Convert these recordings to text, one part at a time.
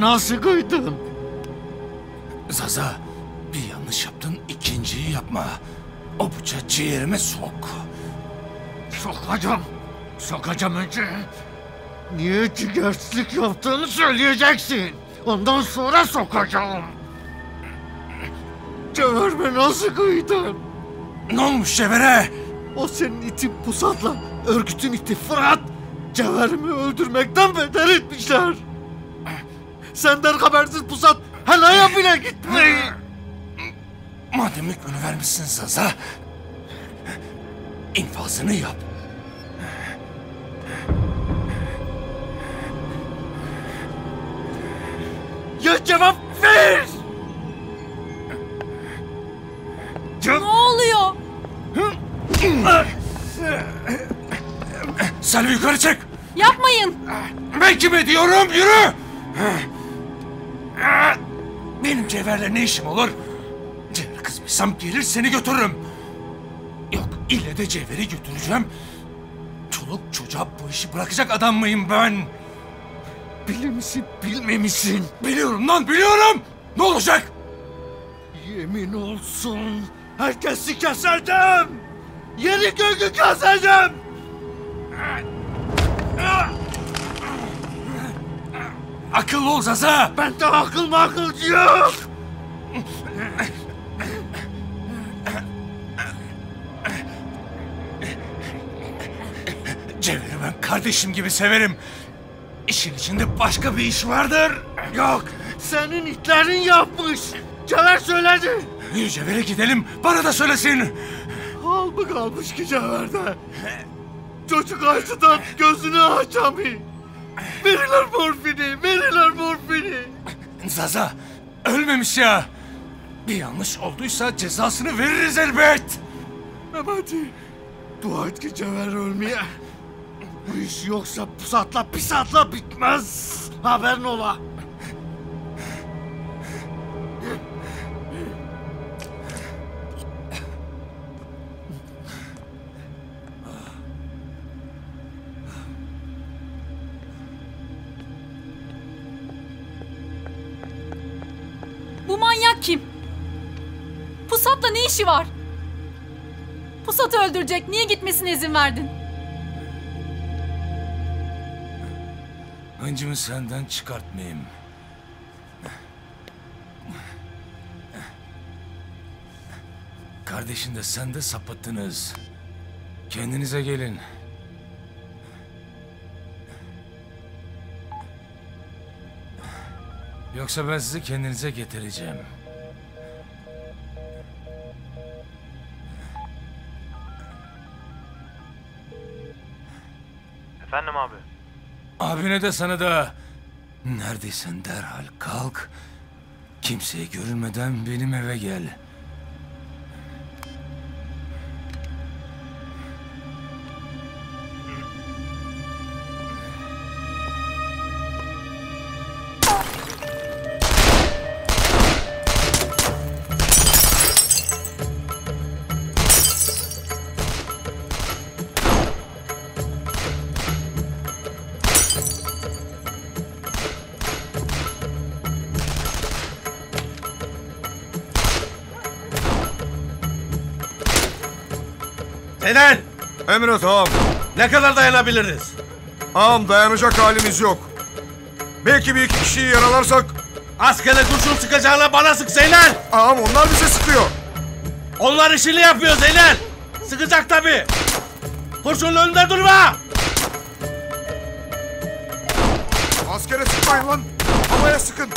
Nasıl kıydın? Zaza bir yanlış yaptın ikinciyi yapma. O bıçağı ciğerime sok. Sokacağım. Sokacağım önce. Niye ciğersizlik yaptığını söyleyeceksin. Ondan sonra sokacağım. Cevher'e nasıl kıydın? Ne olmuş Cevher'e? O senin itin pusatla örgütün iti Fırat. Cevherimi öldürmekten beter etmişler. Senden habersiz pusat helaya bile gitmeyin. Madem hükmünü vermişsin Zaza, infazını yap. Ya cevap ver! Ne oluyor? Selvi yukarı çık. Yapmayın. Ben kime diyorum yürü. Benim Cevher'le ne işim olur? Cevher kızmışsam gelir seni götürürüm. Yok ille de Cevher'i götüreceğim. Çoluk çocuğa bu işi bırakacak adam mıyım ben? Bilir misin bilmemişsin. Biliyorum lan biliyorum. Ne olacak? Yemin olsun herkesi keserdim. Yeri göğü keserdim. Akıllı ol Zaza. Bende akıl makıl yok. Cevher'i ben kardeşim gibi severim. İşin içinde başka bir iş vardır. Yok senin itlerin yapmış. Cevher söyledi. Yürü Cevher'e gidelim bana da söylesin. Hal mı kalmış ki Cevher'de? Çocuk acıdan gözünü açamıyor. Verirler morfini, verirler morfini. Zaza ölmemiş ya. Bir yanlış olduysa cezasını veririz elbet. Memati, dua et ki Cevher ölmeye. Bu iş yoksa pusatla pisatla bitmez. Haberin ola. Pusat'la ne işi var? Pusat'ı öldürecek. Niye gitmesine izin verdin? Hıncımı senden çıkartmayayım. Kardeşin de sen de sapıttınız. Kendinize gelin. Yoksa ben sizi kendinize getireceğim. Efendim abi. Abine de sana da neredeysen derhal kalk. Kimseye görünmeden benim eve gel. Zeynel! Emret ağam. Ne kadar dayanabiliriz? Ağam dayanacak halimiz yok. Belki bir iki kişiyi yaralarsak Askere kurşun sıkacağına bana sık Zeynel! ağam onlar bize sıkıyor. Onlar işini yapıyor Zeynel! Sıkacak tabii! Kurşunun önünde durma! Askere sıkmayın lan. Havaya sıkın.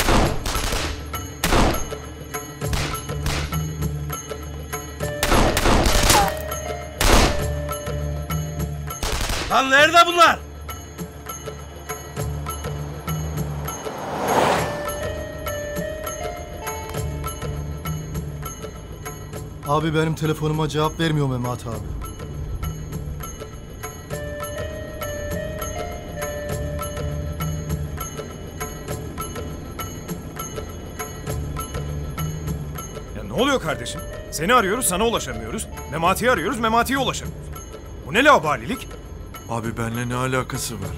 Lan nerede bunlar? Abi benim telefonuma cevap vermiyor Mehmet abi. Ya ne oluyor kardeşim? Seni arıyoruz, sana ulaşamıyoruz. Memati'yi arıyoruz, Memati'ye ulaşamıyoruz. Bu ne laubalilik? Abi benimle ne alakası var?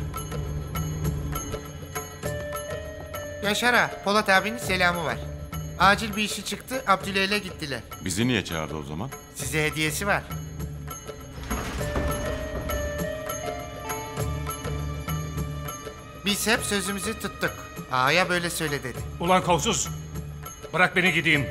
Yaşar ağa, Polat abinin selamı var. Acil bir işi çıktı, Abdüleyl'e gittiler. Bizi niye çağırdı o zaman? Size hediyesi var. Biz hep sözümüzü tuttuk. Ağaya böyle söyle dedi. Ulan kolsuz. Bırak beni gideyim.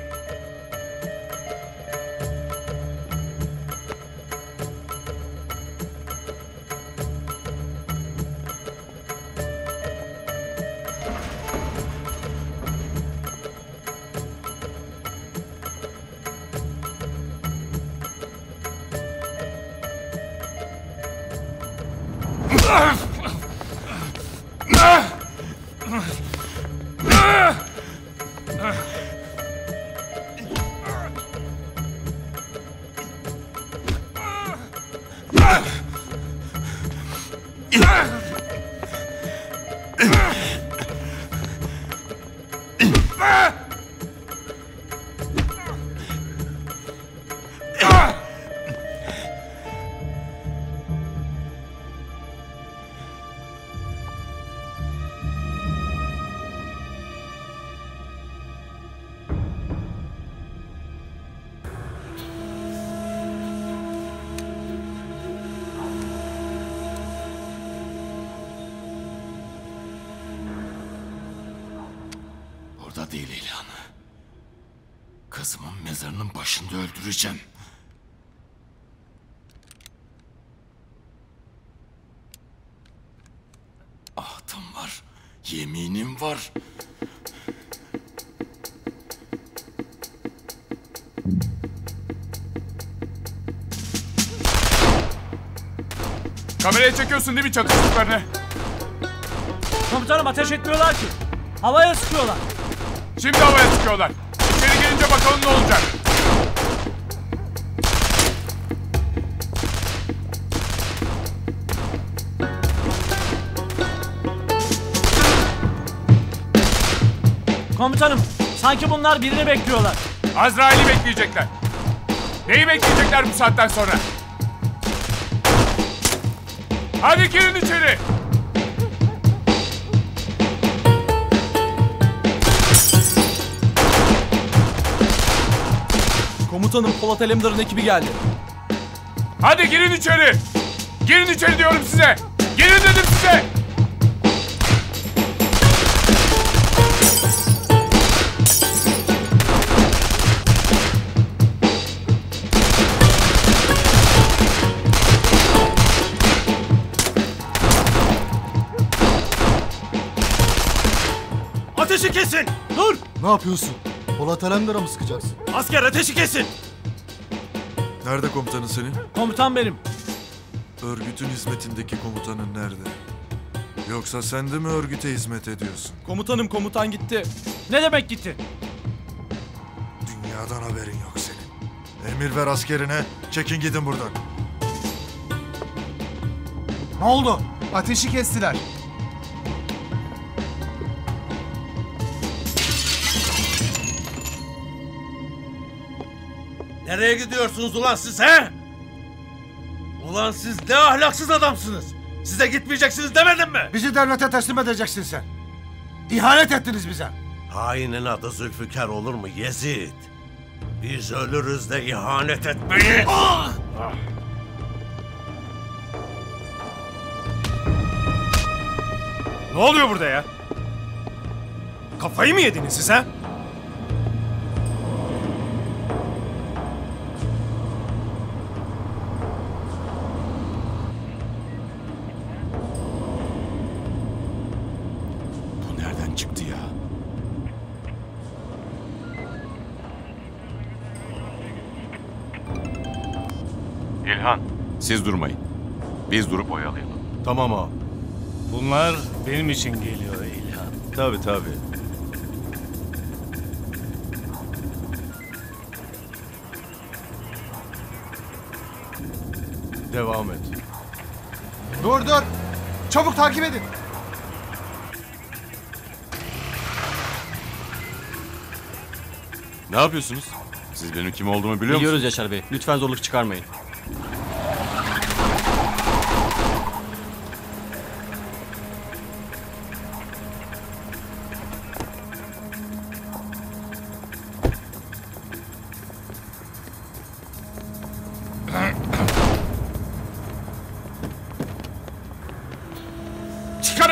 Yeminim var. Kameraya çekiyorsun değil mi çatıştıklarını? Komutanım ateş etmiyorlar ki. Havaya sıkıyorlar. Şimdi havaya sıkıyorlar. İçeri gelince bakalım ne olacak. Komutanım sanki bunlar birini bekliyorlar. Azrail'i bekleyecekler. Neyi bekleyecekler bu saatten sonra? Hadi girin içeri. Komutanım Polat Alemdar'ın ekibi geldi. Hadi girin içeri. Girin içeri diyorum size. Girin dedim Ateşi kesin. Dur. Ne yapıyorsun? Polat Alemdar'a mı sıkacaksın? Asker ateşi kesin. Nerede komutanın senin? Komutan benim. Örgütün hizmetindeki komutanın nerede? Yoksa sen de mi örgüte hizmet ediyorsun? Komutanım komutan gitti. Ne demek gitti? Dünyadan haberin yok senin. Emir ver askerine, çekin gidin buradan. Ne oldu? Ateşi kestiler. Nereye gidiyorsunuz ulan siz he? Ulan siz ne ahlaksız adamsınız. Size gitmeyeceksiniz demedim mi? Bizi devlete teslim edeceksin sen. İhanet ettiniz bize. Hainin adı Zülfikar olur mu Yezid? Biz ölürüz de ihanet etmeyin. Ne oluyor burada ya? Kafayı mı yediniz siz ha? Siz durmayın. Biz durup oyalayalım. Tamam abi. Bunlar benim için geliyor İlhan. Tabii tabii. Devam et. Dur dur. Çabuk takip edin. Ne yapıyorsunuz? Siz benim kim olduğumu biliyor musunuz? Yaşar Bey. Lütfen zorluk çıkarmayın.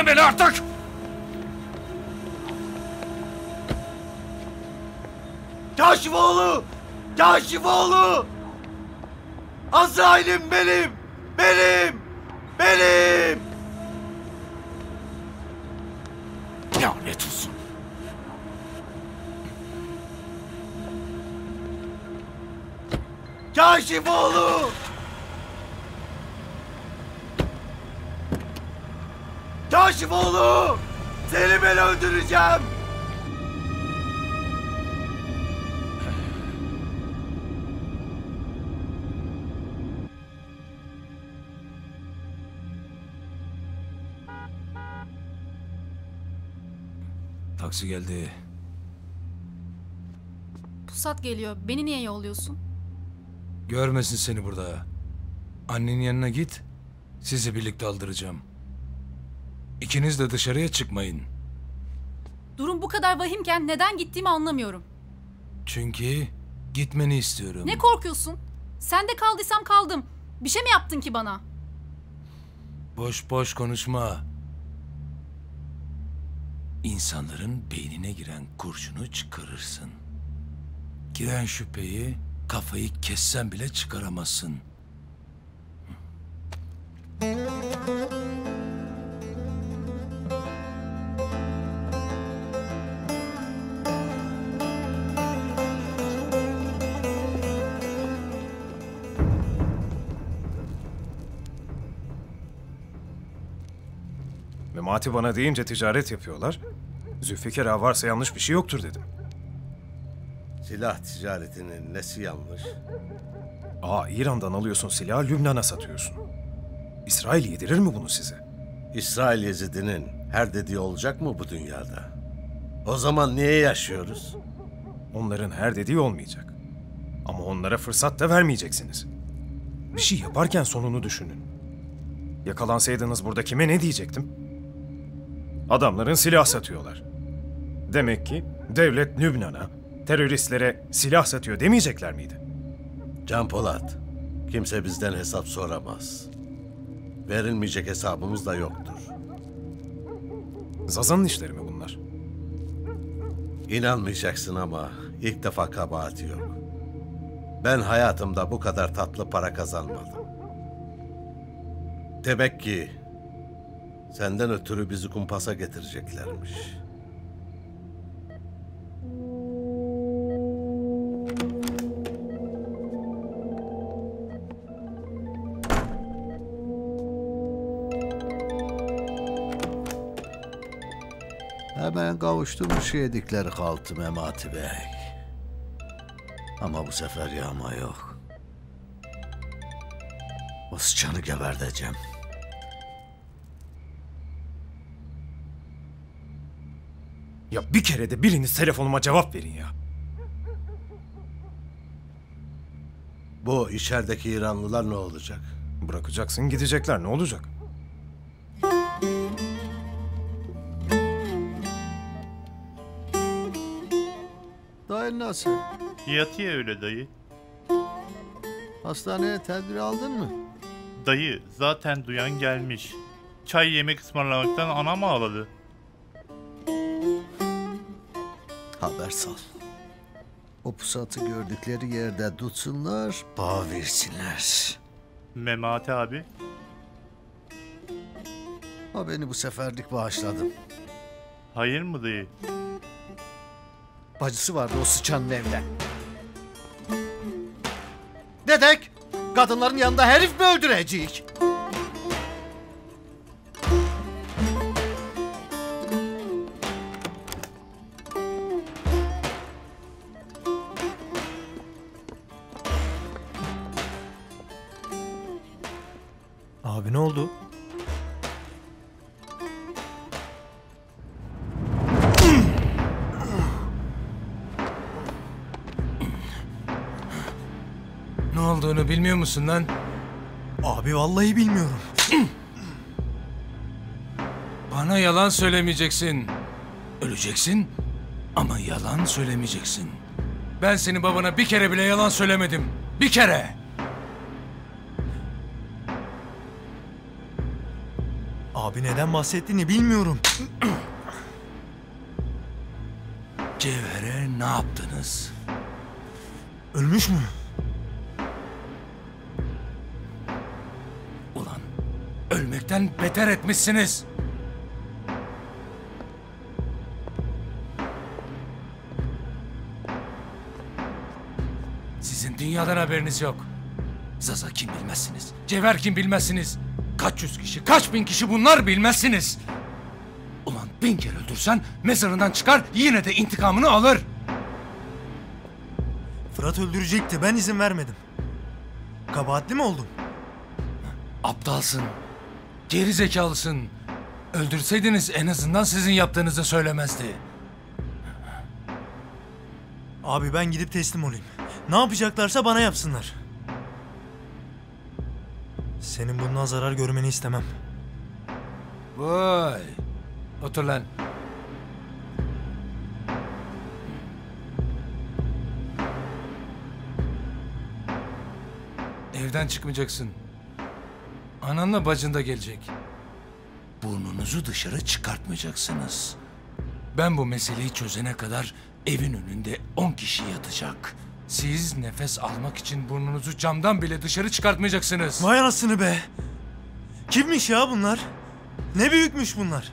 Beni artık! Kaşifoğlu! Kaşifoğlu! Azrail'im! Benim! Benim! Kaşifoğlu! Seni ben öldüreceğim! Taksi geldi. Pusat geliyor. Beni niye yolluyorsun? Görmesin seni burada. Annenin yanına git. Sizi birlikte aldıracağım. İkiniz de dışarıya çıkmayın. Durum bu kadar vahimken neden gittiğimi anlamıyorum. Çünkü gitmeni istiyorum. Ne korkuyorsun? Sen de kaldıysam kaldım. Bir şey mi yaptın ki bana? Boş boş konuşma. İnsanların beynine giren kurşunu çıkarırsın. Giren şüpheyi kafayı kessen bile çıkaramazsın. Memati bana deyince ticaret yapıyorlar. Zülfikar ağa varsa yanlış bir şey yoktur dedim. Silah ticaretinin nesi yanlış? Aa İran'dan alıyorsun silahı Lübnan'a satıyorsun. İsrail yedirir mi bunu size? İsrail Yezidi'nin her dediği olacak mı bu dünyada? O zaman niye yaşıyoruz? Onların her dediği olmayacak. Ama onlara fırsat da vermeyeceksiniz. Bir şey yaparken sonunu düşünün. Yakalansaydınız burada kime ne diyecektim? Adamların silah satıyorlar. Demek ki devlet Lübnan'a, teröristlere silah satıyor demeyecekler miydi? Can Polat, kimse bizden hesap soramaz. Verilmeyecek hesabımız da yoktur. Zazan'ın işleri mi bunlar? İnanmayacaksın ama ilk defa kabahati yok. Ben hayatımda bu kadar tatlı para kazanmadım. Demek ki senden ötürü bizi kumpasa getireceklermiş. Hemen kavuşturmuş yedikleri kaltı Memati Bey. Ama bu sefer yağma yok. O sıçanı geberdeceğim. Ya bir kere de biriniz telefonuma cevap verin ya. Bu içerideki İranlılar ne olacak? Bırakacaksın gidecekler ne olacak? Dayın nasıl? Yatıyor öyle dayı. Hastaneye tedbir aldın mı? Dayı zaten duyan gelmiş. Çay yemek ısmarlamaktan anam ağladı. Haber sal. O pusatı gördükleri yerde tutsunlar, bağ versinler. Memati abi. Ha beni bu seferlik bağışladım. Hayır mı dayı? Bacısı vardı o sıçanın evde. Dedek, kadınların yanında herif mi öldürecek? Bilmiyor musun lan? Abi vallahi bilmiyorum. Bana yalan söylemeyeceksin. Öleceksin ama yalan söylemeyeceksin. Ben senin babana bir kere bile yalan söylemedim. Bir kere. Abi neden bahsettiğini bilmiyorum. Cevher'e ne yaptınız? Ölmüş mü? Beter etmişsiniz. Sizin dünyadan haberiniz yok. Zaza kim bilmezsiniz. Cevher kim bilmezsiniz. Kaç yüz kişi, kaç bin kişi bunlar bilmezsiniz. Ulan bin kere öldürsen mezarından çıkar yine de intikamını alır. Fırat öldürecekti. Ben izin vermedim. Kabahatli mi oldum? Aptalsın. Geri zekalısın. Öldürseydiniz en azından sizin yaptığınızı söylemezdi. Abi ben gidip teslim olayım. Ne yapacaklarsa bana yapsınlar. Senin bundan zarar görmeni istemem. Vay. Otur lan. Evden çıkmayacaksın. Ananla bacın da gelecek. Burnunuzu dışarı çıkartmayacaksınız. Ben bu meseleyi çözene kadar evin önünde 10 kişi yatacak. Siz nefes almak için burnunuzu camdan bile dışarı çıkartmayacaksınız. Vay anasını be. Kimmiş ya bunlar? Ne büyükmüş bunlar?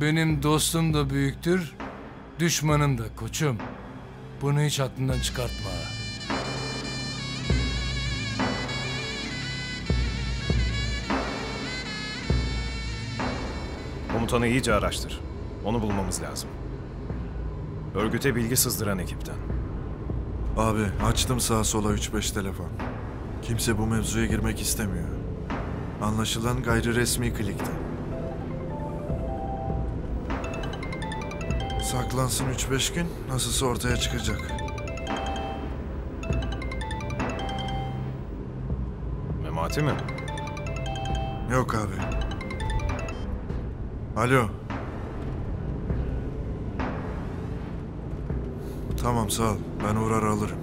Benim dostum da büyüktür, düşmanım da koçum. Bunu hiç aklından çıkartma. Komutanı iyice araştır. Onu bulmamız lazım. Örgüte bilgi sızdıran ekipten. Abi açtım sağa sola 3-5 telefon. Kimse bu mevzuya girmek istemiyor. Anlaşılan gayri resmi klikten. Saklansın 3-5 gün nasılsa ortaya çıkacak. Memati mi? Yok abi. Alo. Tamam sağ ol. Ben uğrar alırım.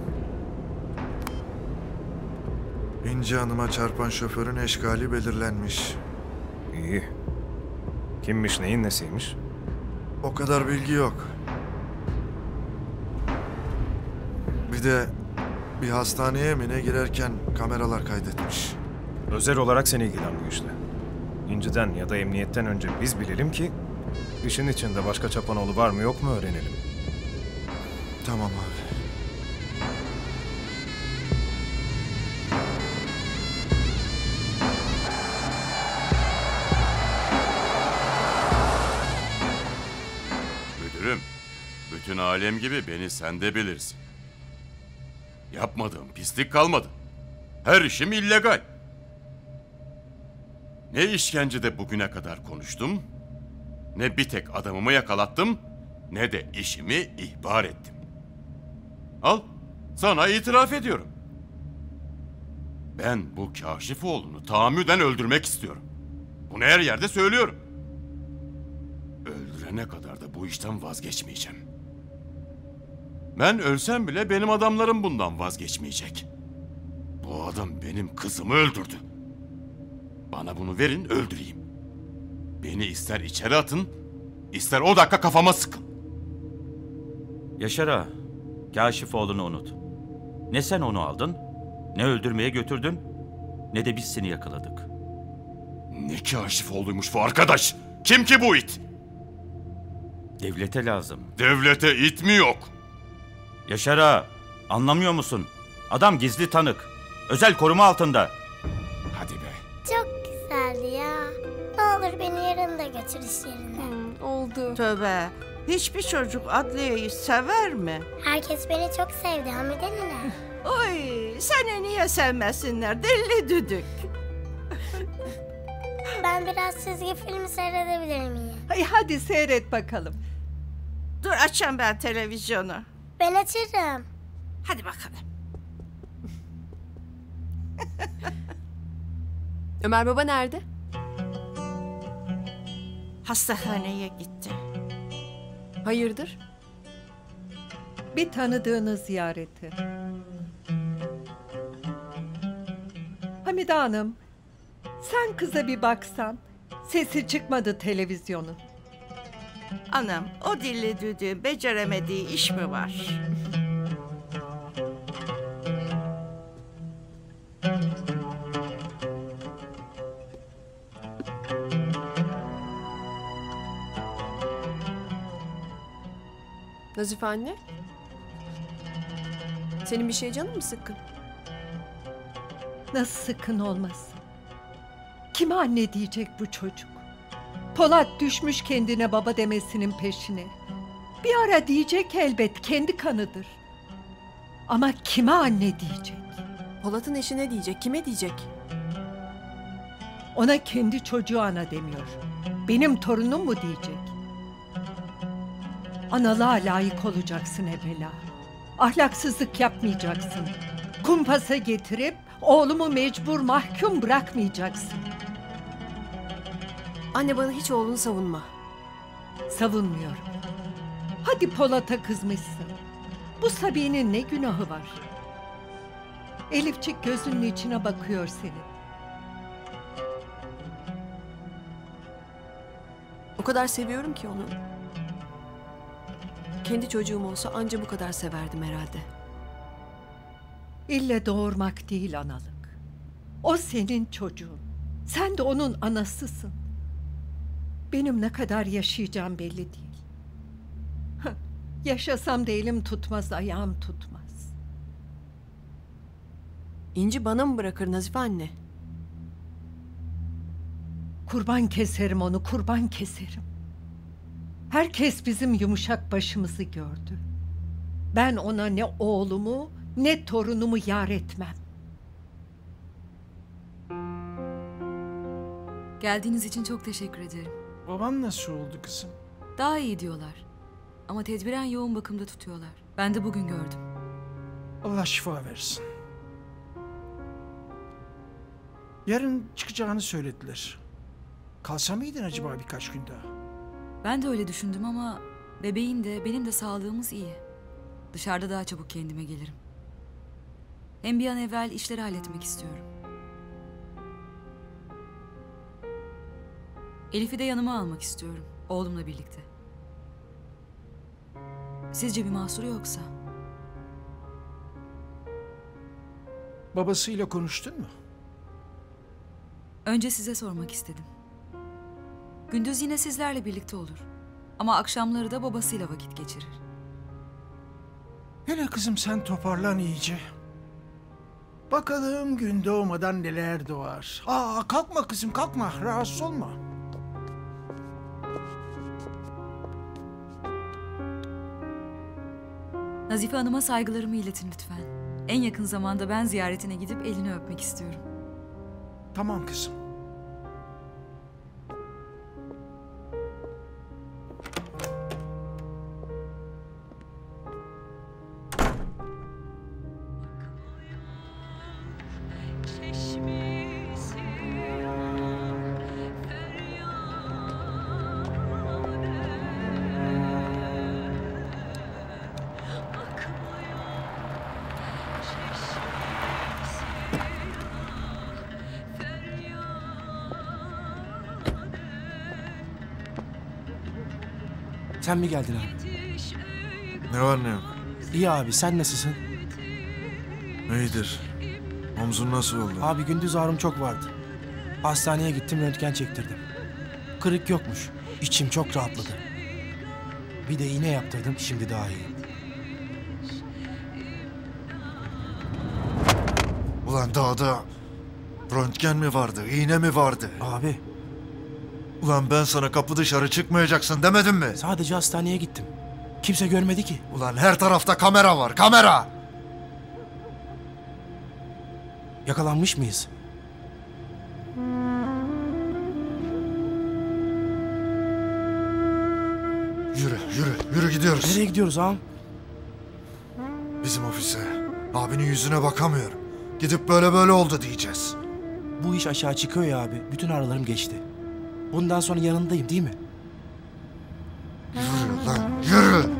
İnci Hanım'a çarpan şoförün eşkali belirlenmiş. İyi. Kimmiş, neyin nesiymiş? O kadar bilgi yok. Bir de bir hastaneye mi ne girerken kameralar kaydetmiş. Özel olarak sen ilgilen bu işle. İnci'den ya da emniyetten önce biz bilelim ki... ...işin içinde başka çapanoğlu var mı yok mu öğrenelim. Tamam abi. Müdürüm, bütün alem gibi beni sen de bilirsin. Yapmadığım pislik kalmadı. Her işim illegal. Ne işkencede bugüne kadar konuştum, ne bir tek adamımı yakalattım, ne de işimi ihbar ettim. Al, sana itiraf ediyorum. Ben bu Kaşifoğlu'nu tahammüden öldürmek istiyorum. Bunu her yerde söylüyorum. Öldürene kadar da bu işten vazgeçmeyeceğim. Ben ölsem bile benim adamlarım bundan vazgeçmeyecek. Bu adam benim kızımı öldürdü. Bana bunu verin öldüreyim. Beni ister içeri atın, ister o dakika kafama sıkın. Yaşar ağa, Kaşifoğlu'nu unut. Ne sen onu aldın, ne öldürmeye götürdün, ne de biz seni yakaladık. Ne Kaşifoğlu'ymuş bu arkadaş? Kim ki bu it? Devlete lazım. Devlete it mi yok? Yaşar ağa, anlamıyor musun? Adam gizli tanık. Özel koruma altında. Güzeldi ya. Ne olur beni yarın da götür iş yerine. Oldu. Tövbe. Hiçbir çocuk adliyeyi sever mi? Herkes beni çok sevdi Hamide nene. Oy seni niye sevmesinler deli düdük. Ben biraz çizgi film seyredebilir miyim? Ay hadi seyret bakalım. Dur açacağım ben televizyonu. Ben açarım. Hadi bakalım. Ömer baba nerede? Hastahaneye gitti. Hayırdır? Bir tanıdığını ziyareti. Hamide Hanım, Sen kıza bir baksan. Sesi çıkmadı televizyonun. Anam o dilli düdüğün beceremediği iş mi var? Nazife anne. Senin bir şey canın mı sıkkın? Nasıl sıkın olmasın? Kime anne diyecek bu çocuk? Polat düşmüş kendine baba demesinin peşine. Bir ara diyecek elbet kendi kanıdır. Ama kime anne diyecek? Polat'ın eşi ne diyecek? Kime diyecek? Ona kendi çocuğu ana demiyor. Benim torunum mu diyecek? Analığa layık olacaksın evvela. Ahlaksızlık yapmayacaksın. Kumpasa getirip oğlumu mecbur mahkum bırakmayacaksın. Anne bana hiç oğlunu savunma. Savunmuyorum. Hadi Polat'a kızmışsın. Bu Sabi'nin ne günahı var? Elifçik gözünün içine bakıyor senin. O kadar seviyorum ki onu. Kendi çocuğum olsa anca bu kadar severdim herhalde. İlle doğurmak değil analık. O senin çocuğun. Sen de onun anasısın. Benim ne kadar yaşayacağım belli değil. Yaşasam da elim tutmaz, ayağım tutmaz. İnci bana mı bırakır Nazife anne? Kurban keserim onu, kurban keserim. Herkes bizim yumuşak başımızı gördü. Ben ona ne oğlumu ne torunumu yar etmem. Geldiğiniz için çok teşekkür ederim. Baban nasıl oldu kızım? Daha iyi diyorlar. Ama tedbiren yoğun bakımda tutuyorlar. Ben de bugün gördüm. Allah şifa versin. Yarın çıkacağını söylediler. Kalsa mıydın acaba birkaç gün daha? Ben de öyle düşündüm ama bebeğin de benim de sağlığımız iyi. Dışarıda daha çabuk kendime gelirim. Hem bir an evvel işleri halletmek istiyorum. Elif'i de yanıma almak istiyorum. Oğlumla birlikte. Sizce bir mahsuru yoksa? Babasıyla konuştun mu? Önce size sormak istedim. Gündüz yine sizlerle birlikte olur. Ama akşamları da babasıyla vakit geçirir. Hele kızım sen toparlan iyice. Bakalım gün doğmadan neler doğar. Aa kalkma kızım kalkma rahatsız olma. Nazife Hanım'a saygılarımı iletin lütfen. En yakın zamanda ben ziyaretine gidip elini öpmek istiyorum. Tamam kızım. Sen mi geldin abi? Ne var ne yok? İyi abi sen nasılsın? İyidir. Omzun nasıl oldu? Abi gündüz ağrım çok vardı. Hastaneye gittim röntgen çektirdim. Kırık yokmuş. İçim çok rahatladı. Bir de iğne yaptırdım şimdi daha iyi. Ulan dağda röntgen mi vardı, iğne mi vardı? Abi. Ulan ben sana kapı dışarı çıkmayacaksın demedim mi? Sadece hastaneye gittim. Kimse görmedi ki. Ulan her tarafta kamera var, kamera! Yakalanmış mıyız? Yürü, yürü, yürü gidiyoruz. Nereye gidiyoruz ağam? Bizim ofise. Abinin yüzüne bakamıyorum. Gidip böyle böyle oldu diyeceğiz. Bu iş aşağı çıkıyor ya abi. Bütün aralarım geçti. Bundan sonra yanındayım değil mi? Yürü lan yürü.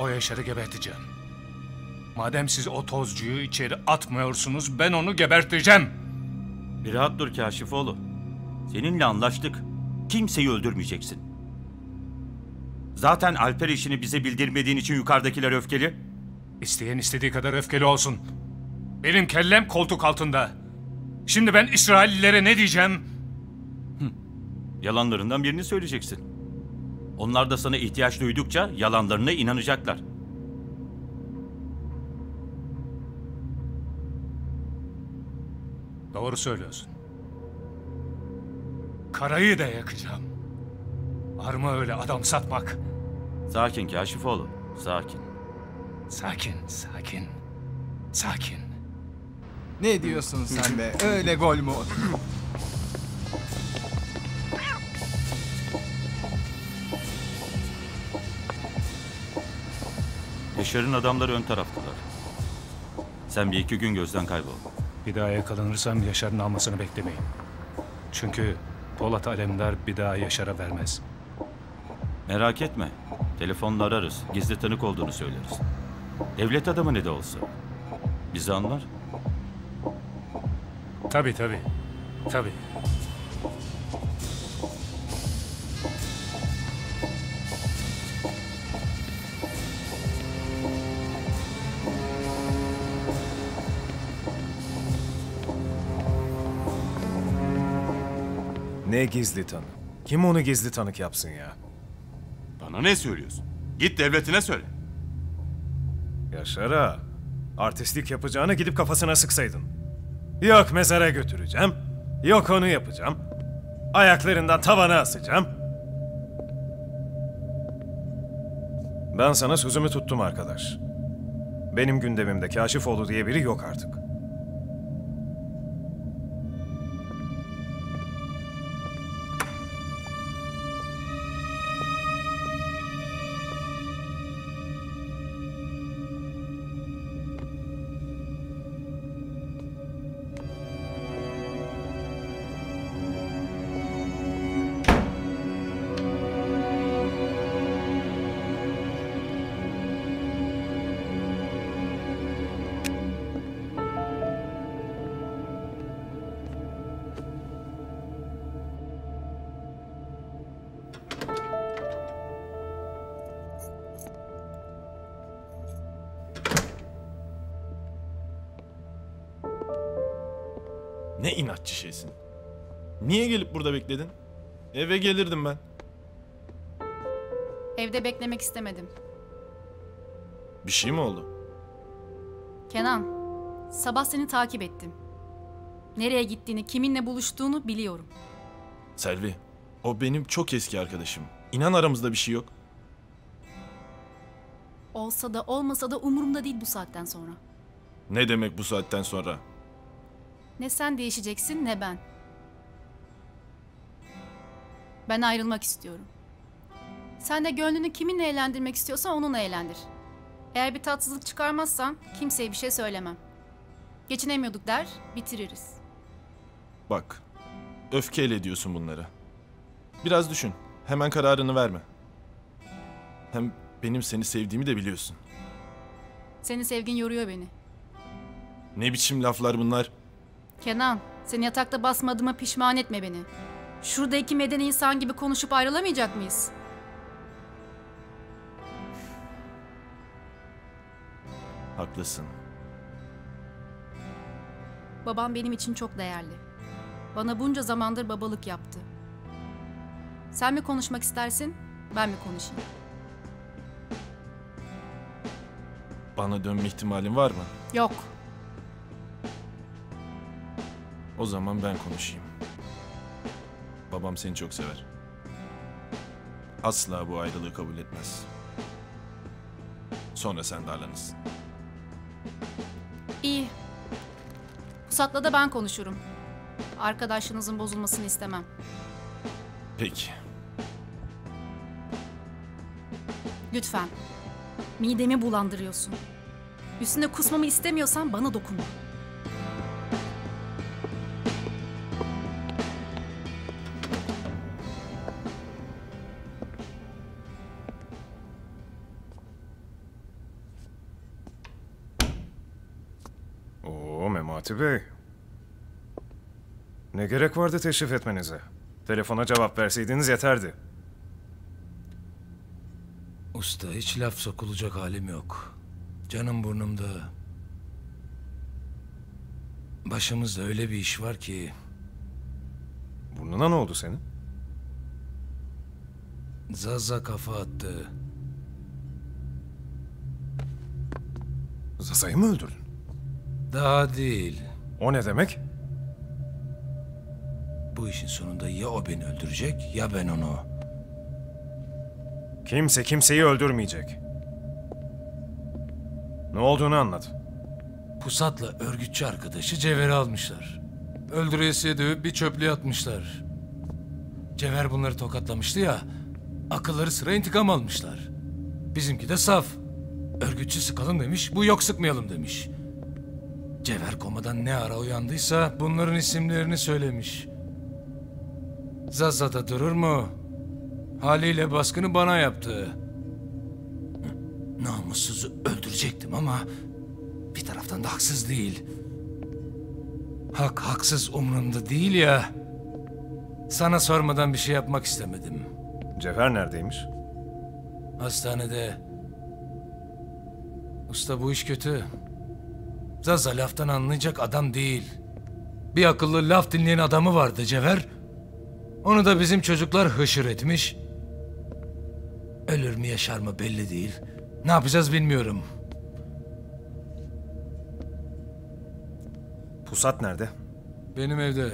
O Yaşar'ı geberteceğim. Madem siz o tozcuyu içeri atmıyorsunuz ben onu geberteceğim. Bir rahat dur Kaşifoğlu. Seninle anlaştık. Kimseyi öldürmeyeceksin. Zaten Alper işini bize bildirmediğin için yukarıdakiler öfkeli. İsteyen istediği kadar öfkeli olsun. Benim kellem koltuk altında. Şimdi ben İsraillilere ne diyeceğim? Yalanlarından birini söyleyeceksin. Onlar da sana ihtiyaç duydukça yalanlarına inanacaklar. Doğru söylüyorsun. Karayı da yakacağım. Var mı öyle adam satmak? Sakin Kaşifoğlu, sakin. Sakin, sakin. Sakin. Ne diyorsun sen be? Öyle gol mü olur? Yaşar'ın adamları ön taraftalar. Sen bir iki gün gözden kaybol. Bir daha yakalanırsam Yaşar'ın almasını beklemeyin. Çünkü Polat Alemdar bir daha Yaşar'a vermez. Merak etme. Telefonla ararız. Gizli tanık olduğunu söyleriz. Devlet adamı ne de olsa. Bizi anlar. Tabii tabii. Tabii. Ne gizli tanık? Kim onu gizli tanık yapsın ya? Bana ne söylüyorsun? Git devletine söyle. Yaşar'a artistlik yapacağına gidip kafasına sıksaydın. Yok mezara götüreceğim. Yok onu yapacağım. Ayaklarından tavana asacağım. Ben sana sözümü tuttum arkadaş. Benim gündemimde Kaşifoğlu diye biri yok artık. Niye gelip burada bekledin? Eve gelirdim ben. Evde beklemek istemedim. Bir şey mi oldu? Kenan, sabah seni takip ettim. Nereye gittiğini, kiminle buluştuğunu biliyorum. Selvi, o benim çok eski arkadaşım. İnan aramızda bir şey yok. Olsa da olmasa da umurumda değil bu saatten sonra. Ne demek bu saatten sonra? Ne sen değişeceksin ne ben. Ben ayrılmak istiyorum. Sen de gönlünü kiminle eğlendirmek istiyorsan onunla eğlendir. Eğer bir tatsızlık çıkarmazsan kimseye bir şey söylemem. Geçinemiyorduk der, bitiririz. Bak, öfkeyle diyorsun bunları. Biraz düşün, hemen kararını verme. Hem benim seni sevdiğimi de biliyorsun. Senin sevgin yoruyor beni. Ne biçim laflar bunlar? Kenan, seni yatakta basmadığıma pişman etme beni. Şurada iki medeni insan gibi konuşup ayrılamayacak mıyız? Haklısın. Babam benim için çok değerli. Bana bunca zamandır babalık yaptı. Sen mi konuşmak istersin, ben mi konuşayım? Bana dönme ihtimalin var mı? Yok. O zaman ben konuşayım. Babam seni çok sever. Asla bu ayrılığı kabul etmez. Sonra sen darlanırsın. İyi. Pusat'la da ben konuşurum. Arkadaşlığınızın bozulmasını istemem. Peki. Lütfen. Midemi bulandırıyorsun. Üstüne kusmamı istemiyorsan bana dokunma. Bey. Ne gerek vardı teşrif etmenize? Telefona cevap verseydiniz yeterdi. Usta hiç laf sokulacak halim yok. Canım burnumda. Başımızda öyle bir iş var ki Burnuna ne oldu senin? Zaza kafa attı. Zaza'yı mı öldürdün? Daha değil. O ne demek? Bu işin sonunda ya o beni öldürecek ya ben onu. Kimse kimseyi öldürmeyecek. Ne olduğunu anlat. Pusat'la örgütçü arkadaşı Cevher'i almışlar. Öldüresiye dövüp bir çöplüğe atmışlar. Cevher bunları tokatlamıştı ya, akılları sıra intikam almışlar. Bizimki de saf. Örgütçü sıkalım demiş, bu yok sıkmayalım demiş. Cevher komadan ne ara uyandıysa bunların isimlerini söylemiş. Zaza da durur mu? Haliyle baskını bana yaptı. Namussuzu öldürecektim ama bir taraftan da haksız değil. Hak haksız umurumda değil ya. Sana sormadan bir şey yapmak istemedim. Cevher neredeymiş? Hastanede. Usta bu iş kötü. Zaza laftan anlayacak adam değil. Bir akıllı laf dinleyen adamı vardı Cevher. Onu da bizim çocuklar hışır etmiş. Ölür mü yaşar mı belli değil. Ne yapacağız bilmiyorum. Pusat nerede? Benim evde.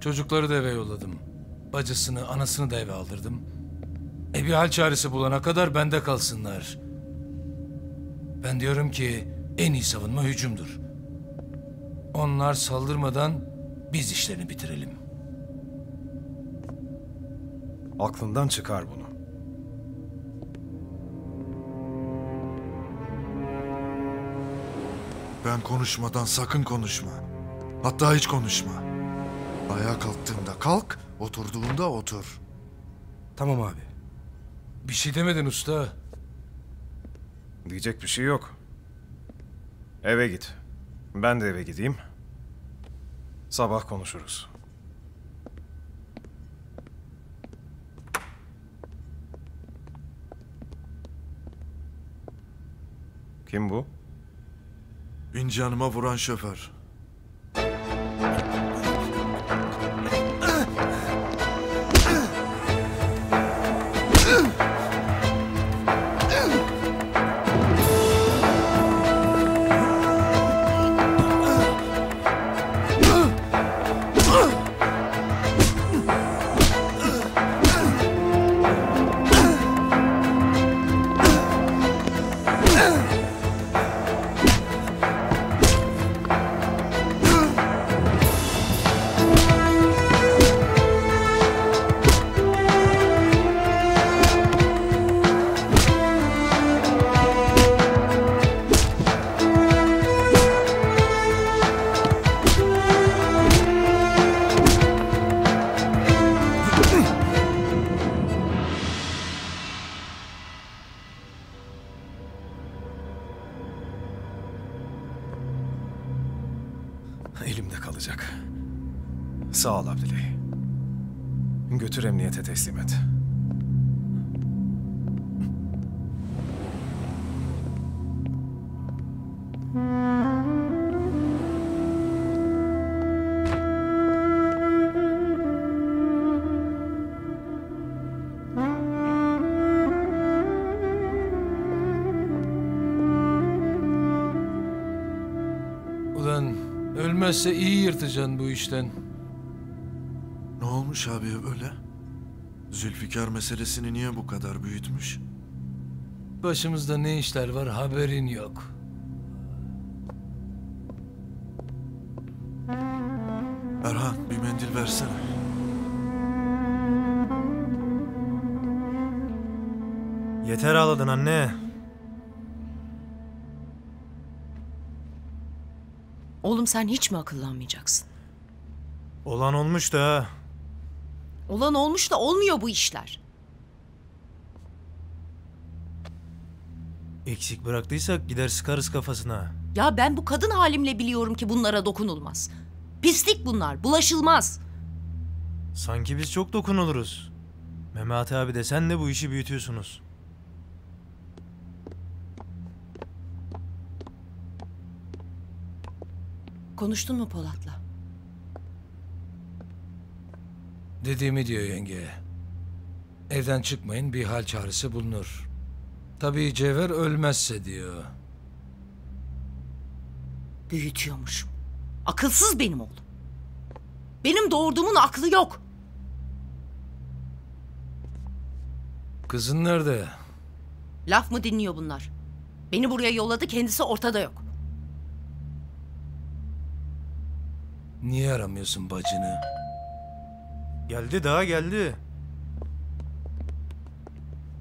Çocukları da eve yolladım. Bacısını, anasını da eve aldırdım. E bir hal çaresi bulana kadar bende kalsınlar. Ben diyorum ki en iyi savunma hücumdur. Onlar saldırmadan biz işlerini bitirelim. Aklından çıkar bunu. Ben konuşmadan sakın konuşma. Hatta hiç konuşma. Ayağa kalktığında kalk, oturduğunda otur. Tamam abi. Bir şey demedin usta. Diyecek bir şey yok. Eve git. Ben de eve gideyim. Sabah konuşuruz. Kim bu? İnci Hanım'a vuran şoför. Ölmezse iyi yırtacaksın bu işten. Ne olmuş abi öyle? Zülfikar meselesini niye bu kadar büyütmüş? Başımızda ne işler var haberin yok. Erhan bir mendil versene. Yeter ağladın anne. Oğlum sen hiç mi akıllanmayacaksın? Olan olmuş da. Olan olmuş da olmuyor bu işler. Eksik bıraktıysak gider sıkarız kafasına. Ya ben bu kadın halimle biliyorum ki bunlara dokunulmaz. Pislik bunlar, bulaşılmaz. Sanki biz çok dokunuluruz. Mehmet abi de sen de bu işi büyütüyorsunuz. Konuştun mu Polat'la? Dediğimi diyor yenge. Evden çıkmayın bir hal çaresi bulunur. Tabii Cevher ölmezse diyor. Büyütüyormuşum. Akılsız benim oğlum. Benim doğurduğumun aklı yok. Kızın nerede? Laf mı dinliyor bunlar? Beni buraya yolladı kendisi ortada yok. Niye aramıyorsun bacını? Geldi daha geldi.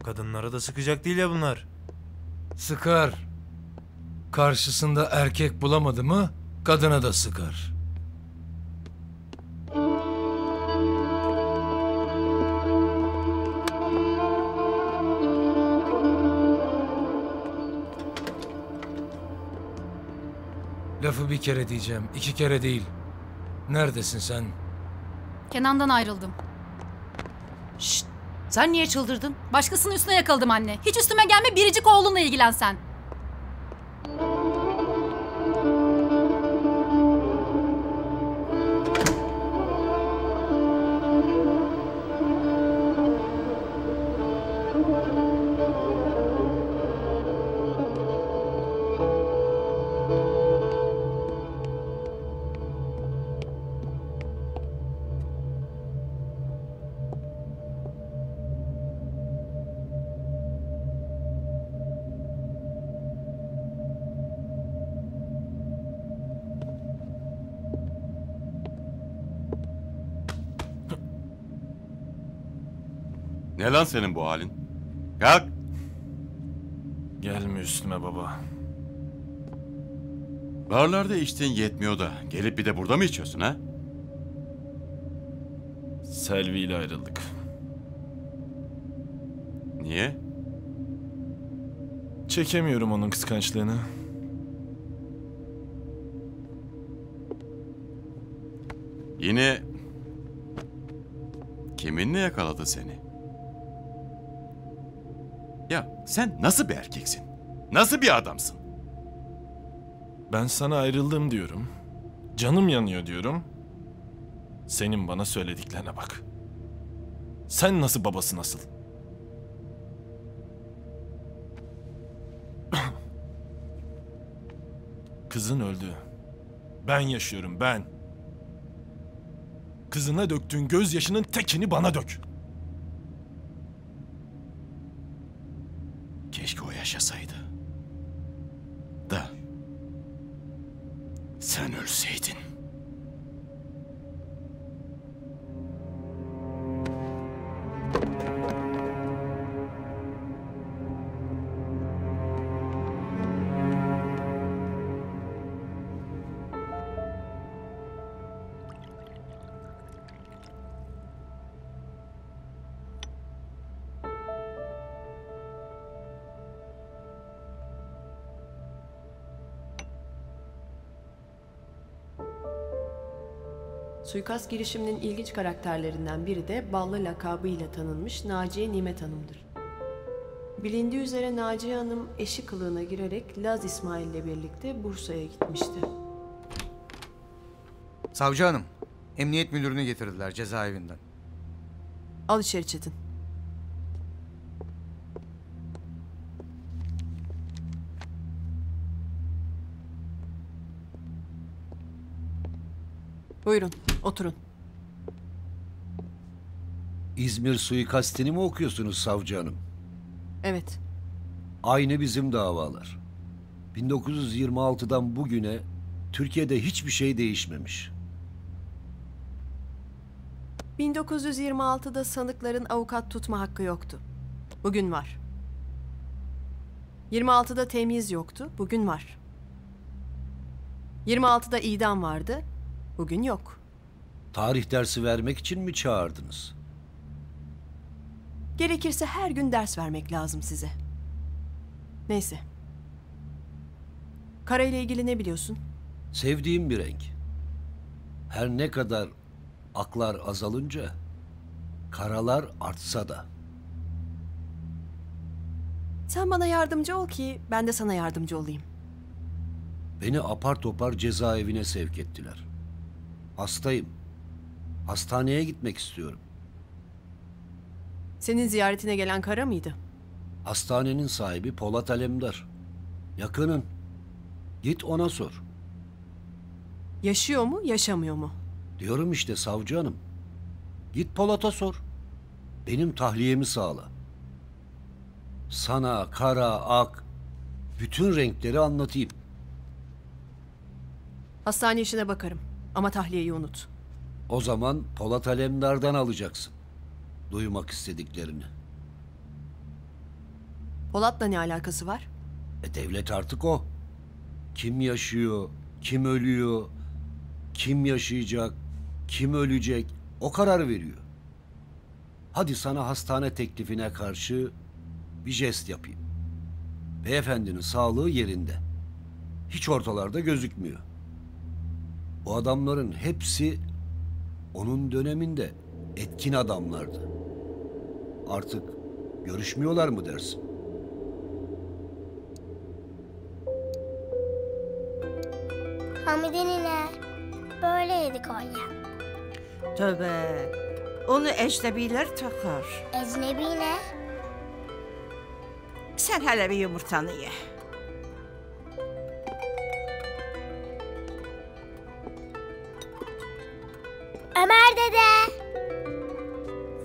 Kadınlara da sıkacak değil ya bunlar. Sıkar. Karşısında erkek bulamadı mı kadına da sıkar. Lafı bir kere diyeceğim, iki kere değil. Neredesin sen? Kenan'dan ayrıldım. Şşt! Sen niye çıldırdın? Başkasının üstüne yakaladım anne. Hiç üstüme gelme biricik oğlunla ilgilen sen. Ne lan senin bu halin? Kalk. Gelme üstüme baba. Barlarda içtiğin yetmiyor da gelip bir de burada mı içiyorsun ha? Selvi ile ayrıldık. Niye? Çekemiyorum onun kıskançlığını. Yine kiminle yakaladı seni? Sen nasıl bir erkeksin? Nasıl bir adamsın? Ben sana ayrıldım diyorum. Canım yanıyor diyorum. Senin bana söylediklerine bak. Sen nasıl babası nasıl? Kızın öldü. Ben yaşıyorum ben. Kızına döktüğün gözyaşının tekini bana dök. Keşke o yaşasaydı. Da sen ölseydin. Suikast girişiminin ilginç karakterlerinden biri de Ballı lakabıyla tanınmış Naciye Nimet Hanım'dır. Bilindiği üzere Naciye Hanım eşi kılığına girerek Laz İsmail ile birlikte Bursa'ya gitmişti. Savcı hanım, emniyet müdürünü getirdiler cezaevinden. Al içeri Çetin. Buyurun, oturun. İzmir suikastini mi okuyorsunuz savcı hanım? Evet. Aynı bizim davalar. 1926'dan bugüne Türkiye'de hiçbir şey değişmemiş. 1926'da sanıkların avukat tutma hakkı yoktu. Bugün var. 26'da temyiz yoktu. Bugün var. 26'da idam vardı. Bugün yok. Tarih dersi vermek için mi çağırdınız? Gerekirse her gün ders vermek lazım size. Neyse. Kara ile ilgili ne biliyorsun? Sevdiğim bir renk. Her ne kadar aklar azalınca karalar artsa da. Sen bana yardımcı ol ki ben de sana yardımcı olayım. Beni apar topar cezaevine sevk ettiler. Hastayım. Hastaneye gitmek istiyorum. Senin ziyaretine gelen Kara mıydı? Hastanenin sahibi Polat Alemdar. Yakının. Git ona sor. Yaşıyor mu, yaşamıyor mu? Diyorum işte savcı hanım. Git Polat'a sor. Benim tahliyemi sağla. Sana kara, ak, bütün renkleri anlatayım. Hastane işine bakarım. Ama tahliyeyi unut. O zaman Polat Alemdar'dan alacaksın. Duymak istediklerini. Polat'la ne alakası var? E devlet artık o. Kim yaşıyor, kim ölüyor, kim yaşayacak, kim ölecek o karar veriyor. Hadi sana hastane teklifine karşı bir jest yapayım. Beyefendinin sağlığı yerinde. Hiç ortalarda gözükmüyor. Bu adamların hepsi onun döneminde etkin adamlardı. Artık görüşmüyorlar mı dersin? Hamide nine. Böyleydi kolyem. Tövbe. Onu ecnebiler takar. Ecnebi ne? Sen hele bir yumurtanı ye.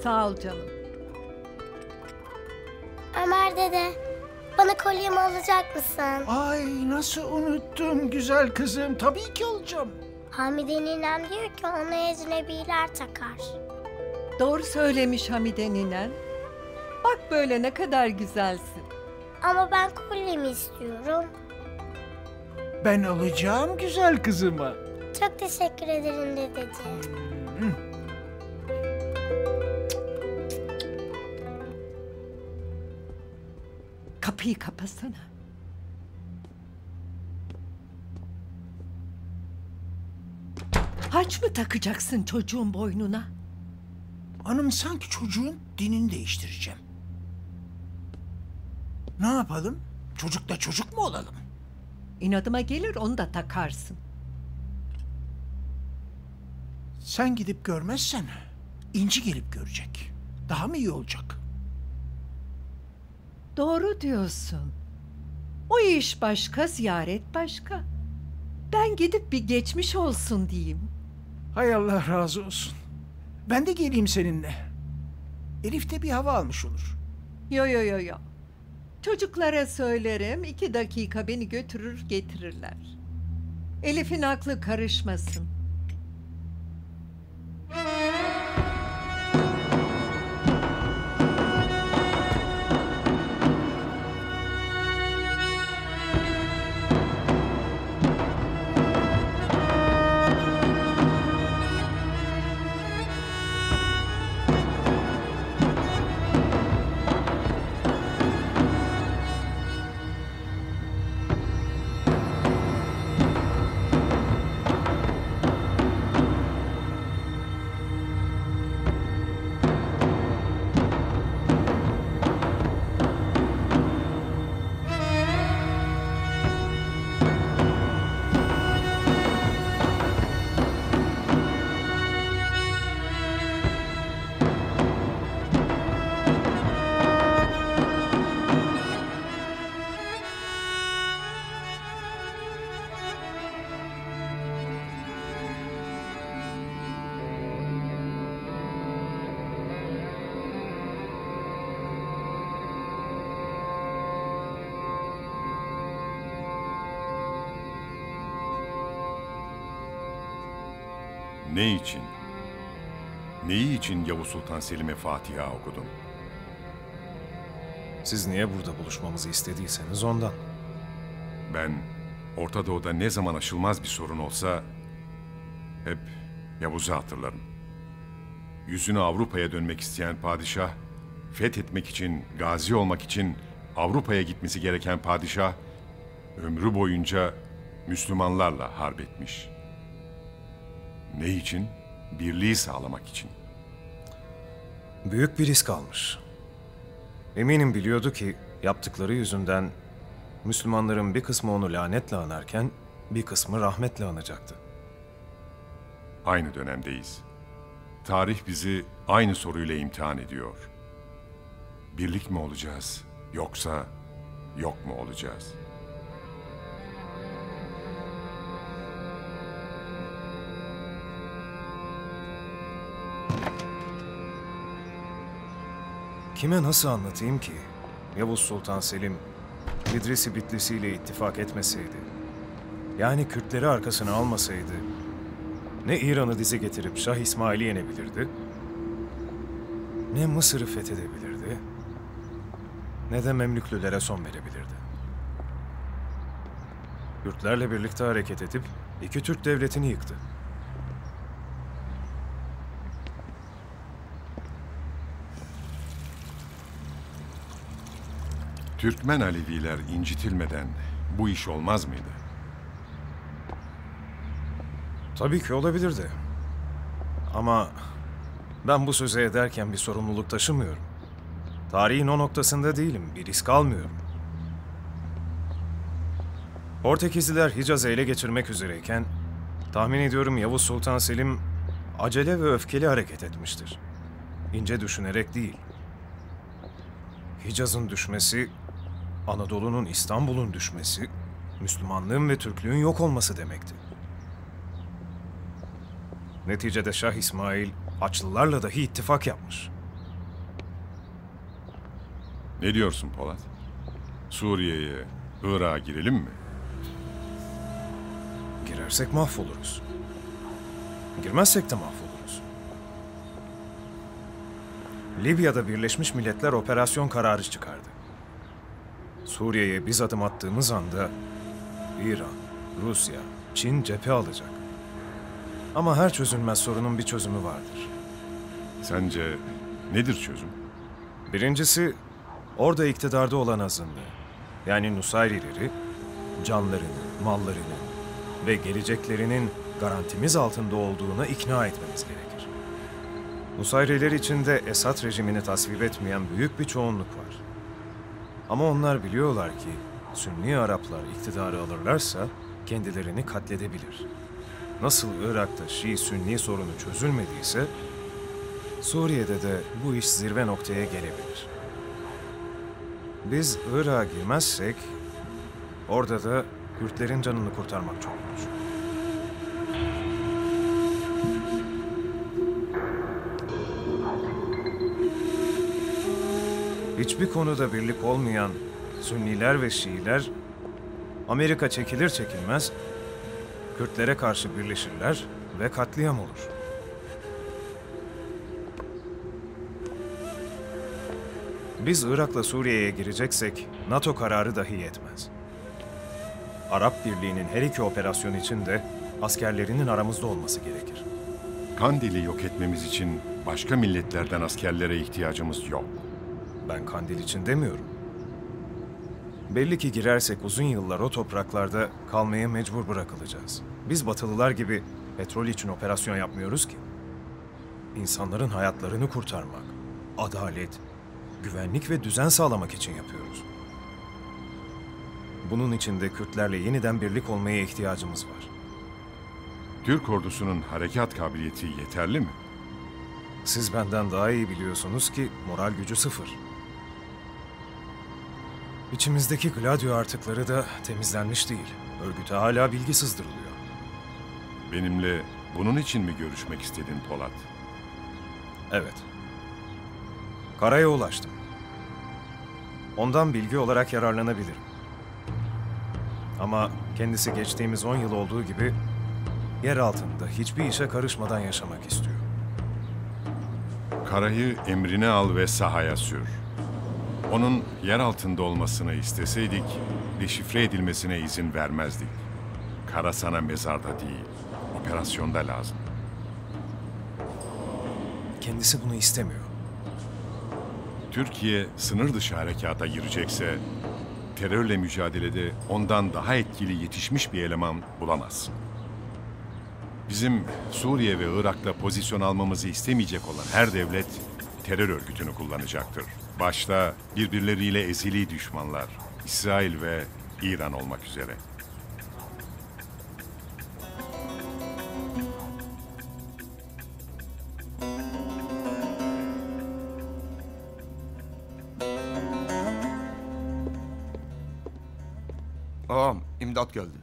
Sağ ol canım. Ömer dede. Bana kolyemi alacak mısın? Ay nasıl unuttum güzel kızım. Tabii ki olacağım. Hamide ninem diyor ki ona ecnebiler takar. Doğru söylemiş Hamide ninen. Bak böyle ne kadar güzelsin. Ama ben kolyemi istiyorum. Ben alacağım güzel kızıma. Çok teşekkür ederim dedeciğim. Kapıyı kapasana. Haç mı takacaksın çocuğun boynuna? Hanım sanki çocuğun dinini değiştireceğim. Ne yapalım? Çocuk da çocuk mu olalım? İnadıma gelir onu da takarsın. Sen gidip görmezsen İnci gelip görecek. Daha mı iyi olacak? Doğru diyorsun. O iş başka, ziyaret başka. Ben gidip bir geçmiş olsun diyeyim. Hay Allah razı olsun. Ben de geleyim seninle. Elif de bir hava almış olur. Yo yo yo yo. Çocuklara söylerim, iki dakika beni götürür getirirler. Elif'in aklı karışmasın. Ne için? Neyi için Yavuz Sultan Selim'e Fatiha okudun? Siz niye burada buluşmamızı istediyseniz ondan. Ben Orta Doğu'da ne zaman aşılmaz bir sorun olsa hep Yavuz'u hatırlarım. Yüzünü Avrupa'ya dönmek isteyen padişah, fethetmek için, gazi olmak için Avrupa'ya gitmesi gereken padişah, ömrü boyunca Müslümanlarla harp etmiş. Ne için? Birliği sağlamak için. Büyük bir risk almış. Eminim biliyordu ki yaptıkları yüzünden Müslümanların bir kısmı onu lanetle anarken bir kısmı rahmetle anacaktı. Aynı dönemdeyiz. Tarih bizi aynı soruyla imtihan ediyor. Birlik mi olacağız yoksa yok mu olacağız? Kime nasıl anlatayım ki? Yavuz Sultan Selim İdrisi Bitlisi ile ittifak etmeseydi, yani Kürtleri arkasına almasaydı, ne İran'ı dize getirip Şah İsmail'i yenebilirdi, ne Mısır'ı fethedebilirdi, ne de Memlüklülere son verebilirdi. Kürtlerle birlikte hareket edip iki Türk devletini yıktı. Türkmen Aleviler incitilmeden bu iş olmaz mıydı? Tabii ki olabilirdi. Ama ben bu sözü ederken bir sorumluluk taşımıyorum. Tarihin o noktasında değilim, bir risk almıyorum. Portekizliler Hicaz'ı ele geçirmek üzereyken, tahmin ediyorum Yavuz Sultan Selim acele ve öfkeli hareket etmiştir. İnce düşünerek değil. Hicaz'ın düşmesi, Anadolu'nun İstanbul'un düşmesi, Müslümanlığın ve Türklüğün yok olması demekti. Neticede Şah İsmail Haçlılarla dahi ittifak yapmış. Ne diyorsun Polat? Suriye'ye, Irak'a girelim mi? Girersek mahvoluruz. Girmezsek de mahvoluruz. Libya'da Birleşmiş Milletler operasyon kararı çıkardı. Suriye'ye biz adım attığımız anda İran, Rusya, Çin cephe alacak. Ama her çözülmez sorunun bir çözümü vardır. Sence nedir çözüm? Birincisi, orada iktidarda olan azınlığı, yani Nusayrileri, canlarını, mallarını ve geleceklerinin garantimiz altında olduğuna ikna etmemiz gerekir. Nusayriler içinde Esad rejimini tasvip etmeyen büyük bir çoğunluk var. Ama onlar biliyorlar ki Sünni Araplar iktidarı alırlarsa kendilerini katledebilir. Nasıl Irak'ta Şii-Sünni sorunu çözülmediyse, Suriye'de de bu iş zirve noktaya gelebilir. Biz Irak'a girmezsek, orada da Kürtlerin canını kurtarmak çok güç. Hiçbir konuda birlik olmayan Sünniler ve Şiiler, Amerika çekilir çekilmez, Kürtlere karşı birleşirler ve katliam olur. Biz Irak'la Suriye'ye gireceksek NATO kararı dahi yetmez. Arap Birliği'nin her iki operasyon için de askerlerinin aramızda olması gerekir. Kandil'i yok etmemiz için başka milletlerden askerlere ihtiyacımız yok. Ben Kandil için demiyorum. Belli ki girersek uzun yıllar o topraklarda kalmaya mecbur bırakılacağız. Biz Batılılar gibi petrol için operasyon yapmıyoruz ki. İnsanların hayatlarını kurtarmak, adalet, güvenlik ve düzen sağlamak için yapıyoruz. Bunun için de Kürtlerle yeniden birlik olmaya ihtiyacımız var. Türk ordusunun harekat kabiliyeti yeterli mi? Siz benden daha iyi biliyorsunuz ki moral gücü sıfır. İçimizdeki Gladio artıkları da temizlenmiş değil. Örgüte hala bilgi sızdırılıyor. Benimle bunun için mi görüşmek istedin Polat? Evet. Karaya ulaştım. Ondan bilgi olarak yararlanabilirim. Ama kendisi geçtiğimiz 10 yıl olduğu gibi yer altında hiçbir işe karışmadan yaşamak istiyor. Karayı emrine al ve sahaya sür. Onun yer altında olmasını isteseydik, deşifre edilmesine izin vermezdik. Kara sana mezarda değil, operasyonda lazım. Kendisi bunu istemiyor. Türkiye sınır dışı harekata girecekse, terörle mücadelede ondan daha etkili yetişmiş bir eleman bulamazsın. Bizim Suriye ve Irak'ta pozisyon almamızı istemeyecek olan her devlet terör örgütünü kullanacaktır. Başta birbirleriyle ezili düşmanlar, İsrail ve İran olmak üzere. Ağam imdat geldi.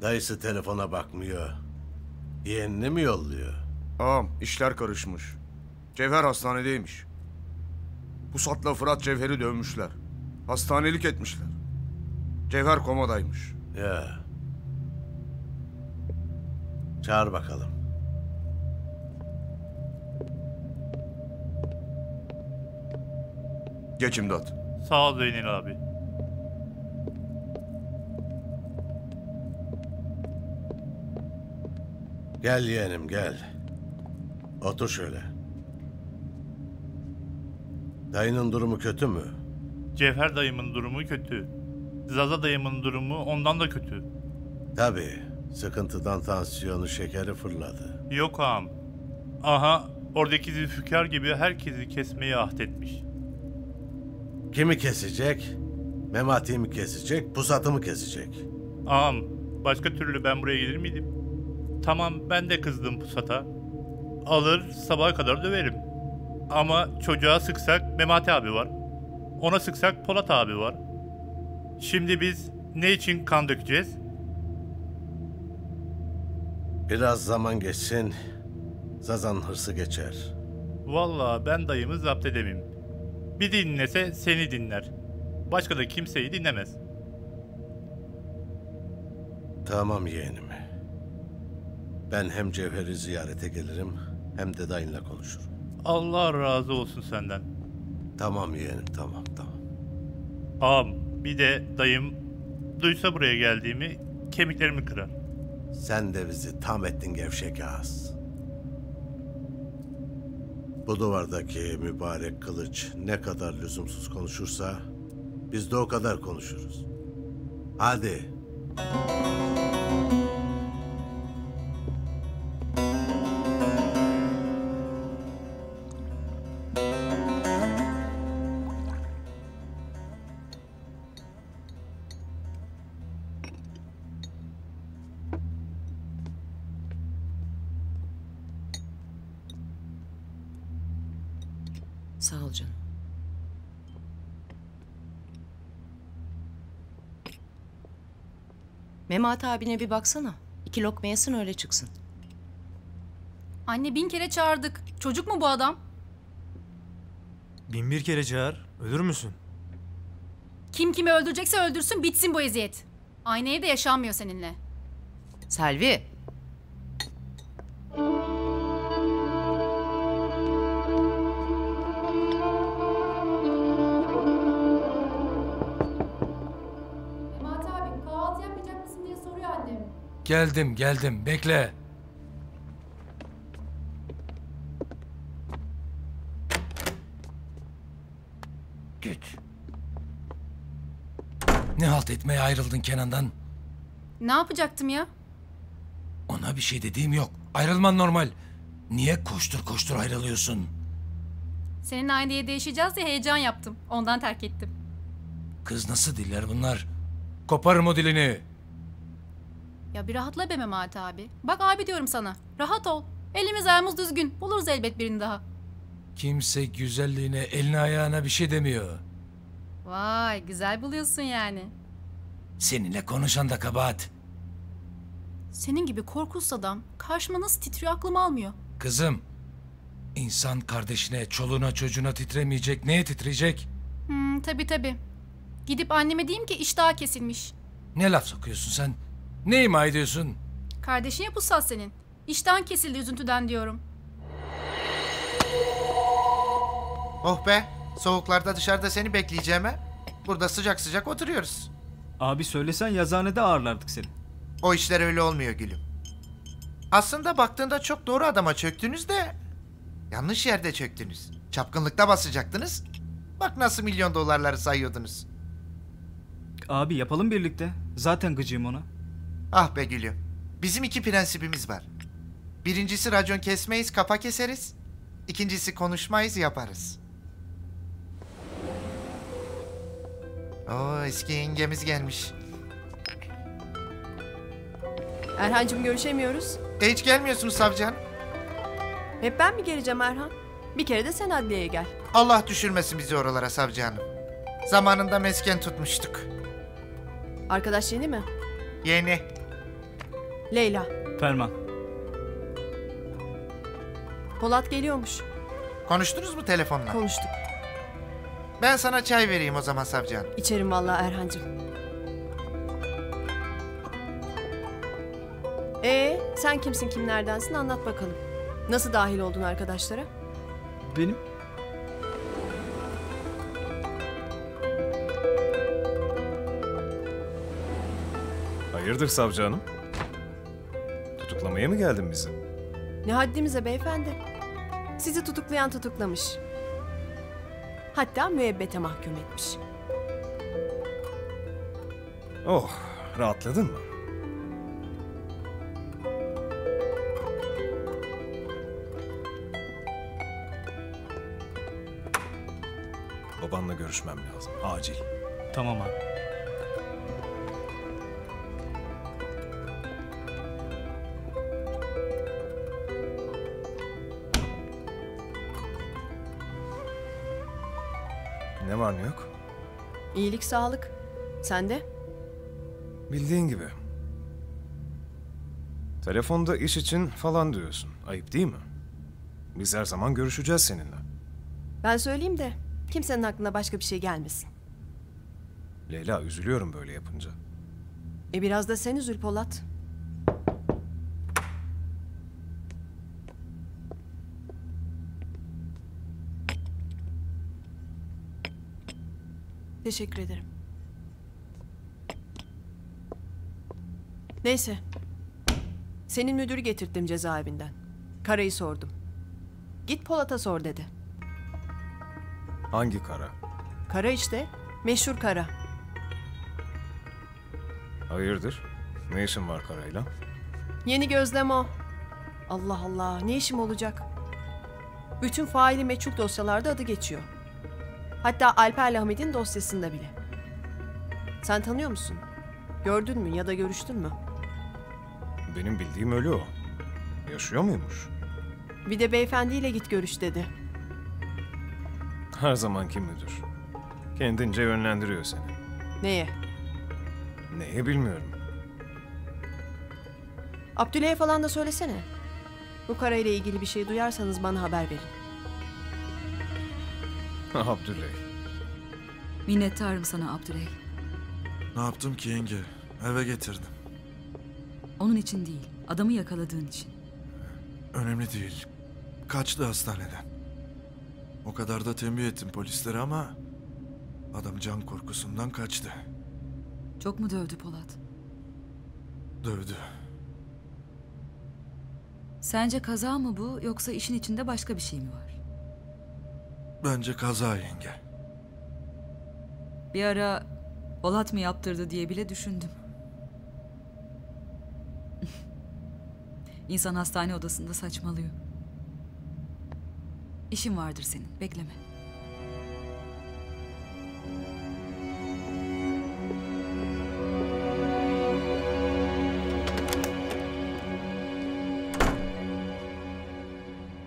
Dayısı telefona bakmıyor. Yeğenini mi yolluyor? Ağam işler karışmış. Cevher hastanedeymiş. Pusat'la Fırat Cevher'i dövmüşler. Hastanelik etmişler. Cevher komadaymış. Ya. Çağır bakalım. Geç imdat. Sağ ol Zeynel abi. Gel yeğenim gel. Otur şöyle. Dayının durumu kötü mü? Cevher dayımın durumu kötü. Zaza dayımın durumu ondan da kötü. Tabii. Sıkıntıdan tansiyonu şekeri fırladı. Yok ağam. Aha oradaki Zülfikar gibi herkesi kesmeyi ahdetmiş. Kimi kesecek? Memati mi kesecek, pusatı mı kesecek? Ağam başka türlü ben buraya gelir miydim? Tamam ben de kızdım pusata. Alır sabaha kadar döverim. Ama çocuğa sıksak Memati abi var. Ona sıksak Polat abi var. Şimdi biz ne için kan dökeceğiz? Biraz zaman geçsin, Zazan hırsı geçer. Vallahi ben dayımı zapt edemem. Bir dinlese seni dinler. Başka da kimseyi dinlemez. Tamam yeğenim. Ben hem Cevher'i ziyarete gelirim hem de dayınla konuşurum. Allah razı olsun senden. Tamam yeğenim tamam tamam. Ağam bir de dayım duysa buraya geldiğimi kemiklerimi kırar. Sen de bizi tam ettin gevşek ağız. Bu duvardaki mübarek kılıç ne kadar lüzumsuz konuşursa biz de o kadar konuşuruz. Hadi. Sağ Memat abine bir baksana. İki lokma yesin öyle çıksın. Anne bin kere çağırdık. Çocuk mu bu adam? Bin bir kere çağır. Ölür müsün? Kim kimi öldürecekse öldürsün bitsin bu eziyet. Aynı evde yaşanmıyor seninle. Selvi. Geldim geldim bekle. Güç. Ne halt etmeye ayrıldın Kenan'dan? Ne yapacaktım ya? Ona bir şey dediğim yok. Ayrılman normal. Niye koştur koştur ayrılıyorsun? Senin aynı evde yaşayacağız diye heyecan yaptım. Ondan terk ettim. Kız nasıl diller bunlar? Koparım o dilini. Ya bir rahatla be Memati abi. Bak abi diyorum sana. Rahat ol. Elimiz ayağımız düzgün. Buluruz elbet birini daha. Kimse güzelliğine, eline ayağına bir şey demiyor. Vay güzel buluyorsun yani. Seninle konuşan da kabahat. Senin gibi korkusuz adam karşıma nasıl titriyor aklım almıyor. Kızım, insan kardeşine, çoluğuna, çocuğuna titremeyecek, neye titreyecek? Hmm, tabii tabii. Gidip anneme diyeyim ki iştah kesilmiş. Ne laf sokuyorsun sen? Ne ima ediyorsun? Kardeşin ya pusat senin. İştahın kesildi üzüntüden diyorum. Oh be, soğuklarda dışarıda seni bekleyeceğime burada sıcak sıcak oturuyoruz. Abi söylesen yazıhanede ağırlardık seni. O işler öyle olmuyor gülüm. Aslında baktığında çok doğru adama çöktünüz de yanlış yerde çöktünüz. Çapkınlıkta basacaktınız. Bak nasıl milyon dolarları sayıyordunuz. Abi yapalım birlikte. Zaten gıcığım ona. Ah be gülüm. Bizim iki prensibimiz var. Birincisi racon kesmeyiz, kafa keseriz. İkincisi konuşmayız, yaparız. Oo, eski yengemiz gelmiş. Erhancığım görüşemiyoruz. E hiç gelmiyorsunuz savcı hanım. Hep ben mi geleceğim Erhan? Bir kere de sen adliyeye gel. Allah düşürmesin bizi oralara savcı hanım. Zamanında mesken tutmuştuk. Arkadaş yeni mi? Yeni. Leyla. Ferman. Polat geliyormuş. Konuştunuz mu telefonla? Konuştuk. Ben sana çay vereyim o zaman savcı hanım. İçerim vallahi Erhancığım. Ee, sen kimsin kimlerdensin anlat bakalım. Nasıl dahil oldun arkadaşlara? Benim Hayırdır savcı hanım? Tutuklamaya mı geldin bizi? Ne haddimize beyefendi. Sizi tutuklayan tutuklamış. Hatta müebbete mahkum etmiş. Oh, rahatladın mı? Babanla görüşmem lazım. Acil. Tamam abi. Var ne yok? İyilik sağlık. Sen de? Bildiğin gibi. Telefonda iş için falan diyorsun. Ayıp değil mi? Biz her zaman görüşeceğiz seninle. Ben söyleyeyim de kimsenin aklına başka bir şey gelmesin. Leyla üzülüyorum böyle yapınca. E biraz da sen üzül Polat. Teşekkür ederim. Neyse. Senin müdürü getirttim cezaevinden. Karayı sordum. Git Polat'a sor dedi. Hangi kara? Kara işte. Meşhur kara. Hayırdır? Ne işin var karayla? Yeni gözlem o. Allah Allah ne işim olacak? Bütün faili meçhul dosyalarda adı geçiyor. Hatta Alper Hamid'in dosyasında bile. Sen tanıyor musun? Gördün mü ya da görüştün mü? Benim bildiğim ölü o. Yaşıyor muymuş? Bir de beyefendiyle git görüş dedi. Her zamanki müdür. Kendince yönlendiriyor seni. Neye? Neye bilmiyorum. Abdüley'e falan da söylesene. Bu karayla ilgili bir şey duyarsanız bana haber verin. Abdüley. Minnettarım sana Abdüley. Ne yaptım ki yenge? Eve getirdim. Onun için değil, adamı yakaladığın için. Önemli değil. Kaçtı hastaneden. O kadar da tembih ettim polislere ama... Adam can korkusundan kaçtı. Çok mu dövdü Polat? Dövdü. Sence kaza mı bu yoksa işin içinde başka bir şey mi var? Bence kaza yenge. Bir ara Polat mı yaptırdı diye bile düşündüm. İnsan hastane odasında saçmalıyor. İşin vardır senin, bekleme.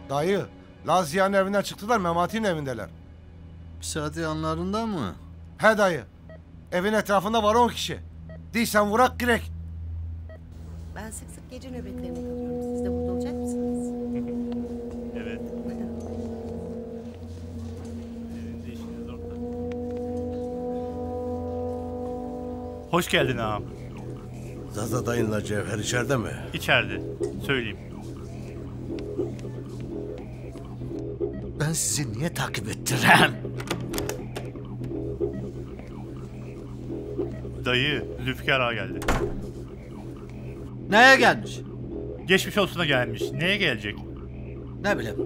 Dayı, Lazia'nın evinden çıktılar, Memati'nin evindeler. Bir saati yanlarında mı? He dayı. Evin etrafında var on kişi. Değilsen vurak girek. Ben sık sık gece nöbetlerine kalıyorum. Siz de burada olacak mısınız? Evet. Hoş geldin ağam. Zaza dayınla Cevher içeride mi? İçeride. Söyleyeyim. Sizi niye takip ettirem? Dayı, Zülfikar ağa geldi. Neye gelmiş? Geçmiş olsuna gelmiş. Neye gelecek? Ne bileyim.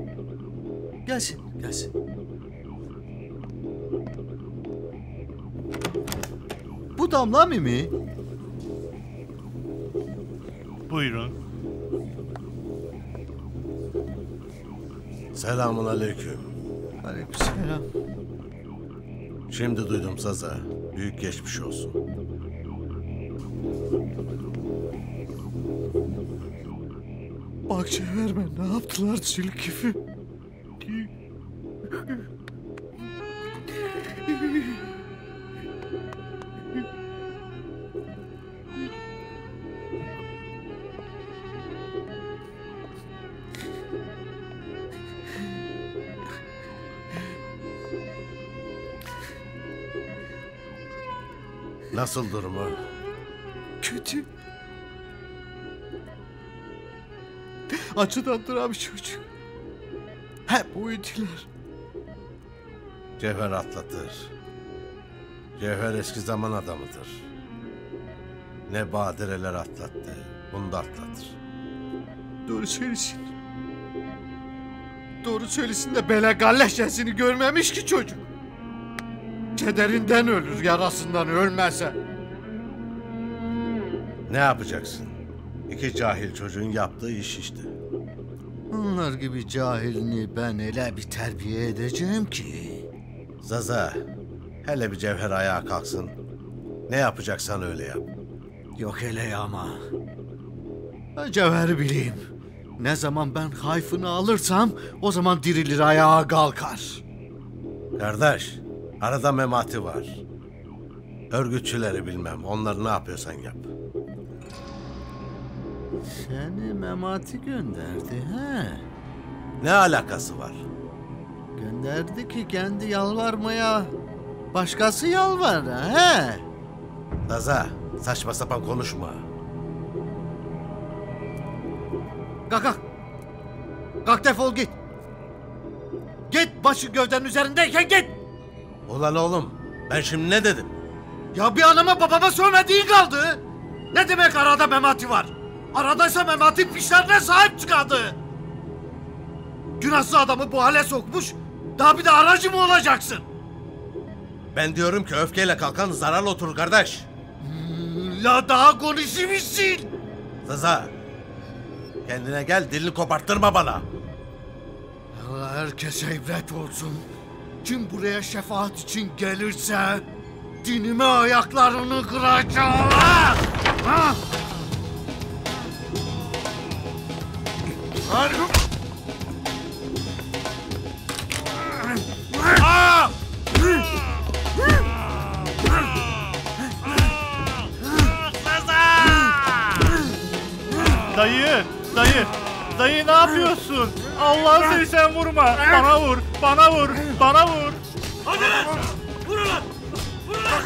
Gelsin, gelsin. Bu Damla mı mı? Buyurun. Selamun aleyküm. Aleykümselam. Şimdi duydum Saza. Büyük geçmiş olsun. Bak Cevherme ne yaptılar Zülküf'ü? Nasıl durumu? Kötü. Acıdandır abi çocuk. Hep uyudular. Cevher atlatır. Cevher eski zaman adamıdır. Ne badireler atlattı. Bunu da atlatır. Doğru söylesin. Doğru söylesin de bela galleşesini görmemiş ki çocuk. Kederinden ölür yarasından ölmezse. Ne yapacaksın? İki cahil çocuğun yaptığı iş işte. Onlar gibi cahilini ben öyle bir terbiye edeceğim ki. Zaza, hele bir cevher ayağa kalksın. Ne yapacaksan öyle yap. Yok hele ama. Ben Cevher'i bileyim. Ne zaman ben hayfını alırsam o zaman dirilir ayağa kalkar. Kardeş, arada memati var. Örgütçüleri bilmem. Onlar ne yapıyorsan yap. Seni Memati gönderdi he. Ne alakası var? Gönderdi ki kendi yalvarmaya başkası yalvar he. Zaza, saçma sapan konuşma. Kalk kalk. Kalk defol git. Git başı gövdenin üzerindeyken git. Ulan oğlum, ben şimdi ne dedim? Ya bir anama babama söylemediğin kaldı. Ne demek arada memati var? Aradaysa memati pişlerine sahip çıkardı. Günahsız adamı bu hale sokmuş. Daha bir de aracı mı olacaksın? Ben diyorum ki öfkeyle kalkan zararla oturur kardeş. La daha konuşmuşsun. Zaza, kendine gel dilini koparttırma bana. Allah herkese ibret olsun. Kim buraya şefaat için gelirse dinime ayaklarını kıracağım. Ha! Ha! Dayı, dayı, dayı ne yapıyorsun? Allah'ını seversen vurma. Bana vur, bana vur, bana vur. Hadi lan! Vurun lan! Vurun lan!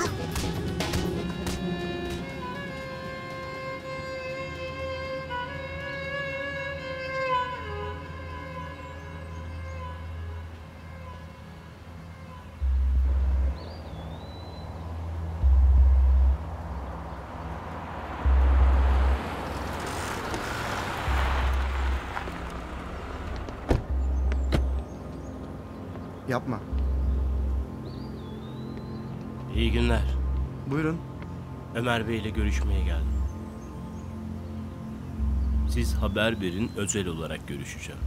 Yapma. İyi günler. Buyurun. Ömer Bey ile görüşmeye geldim. Siz haber verin özel olarak görüşeceğim.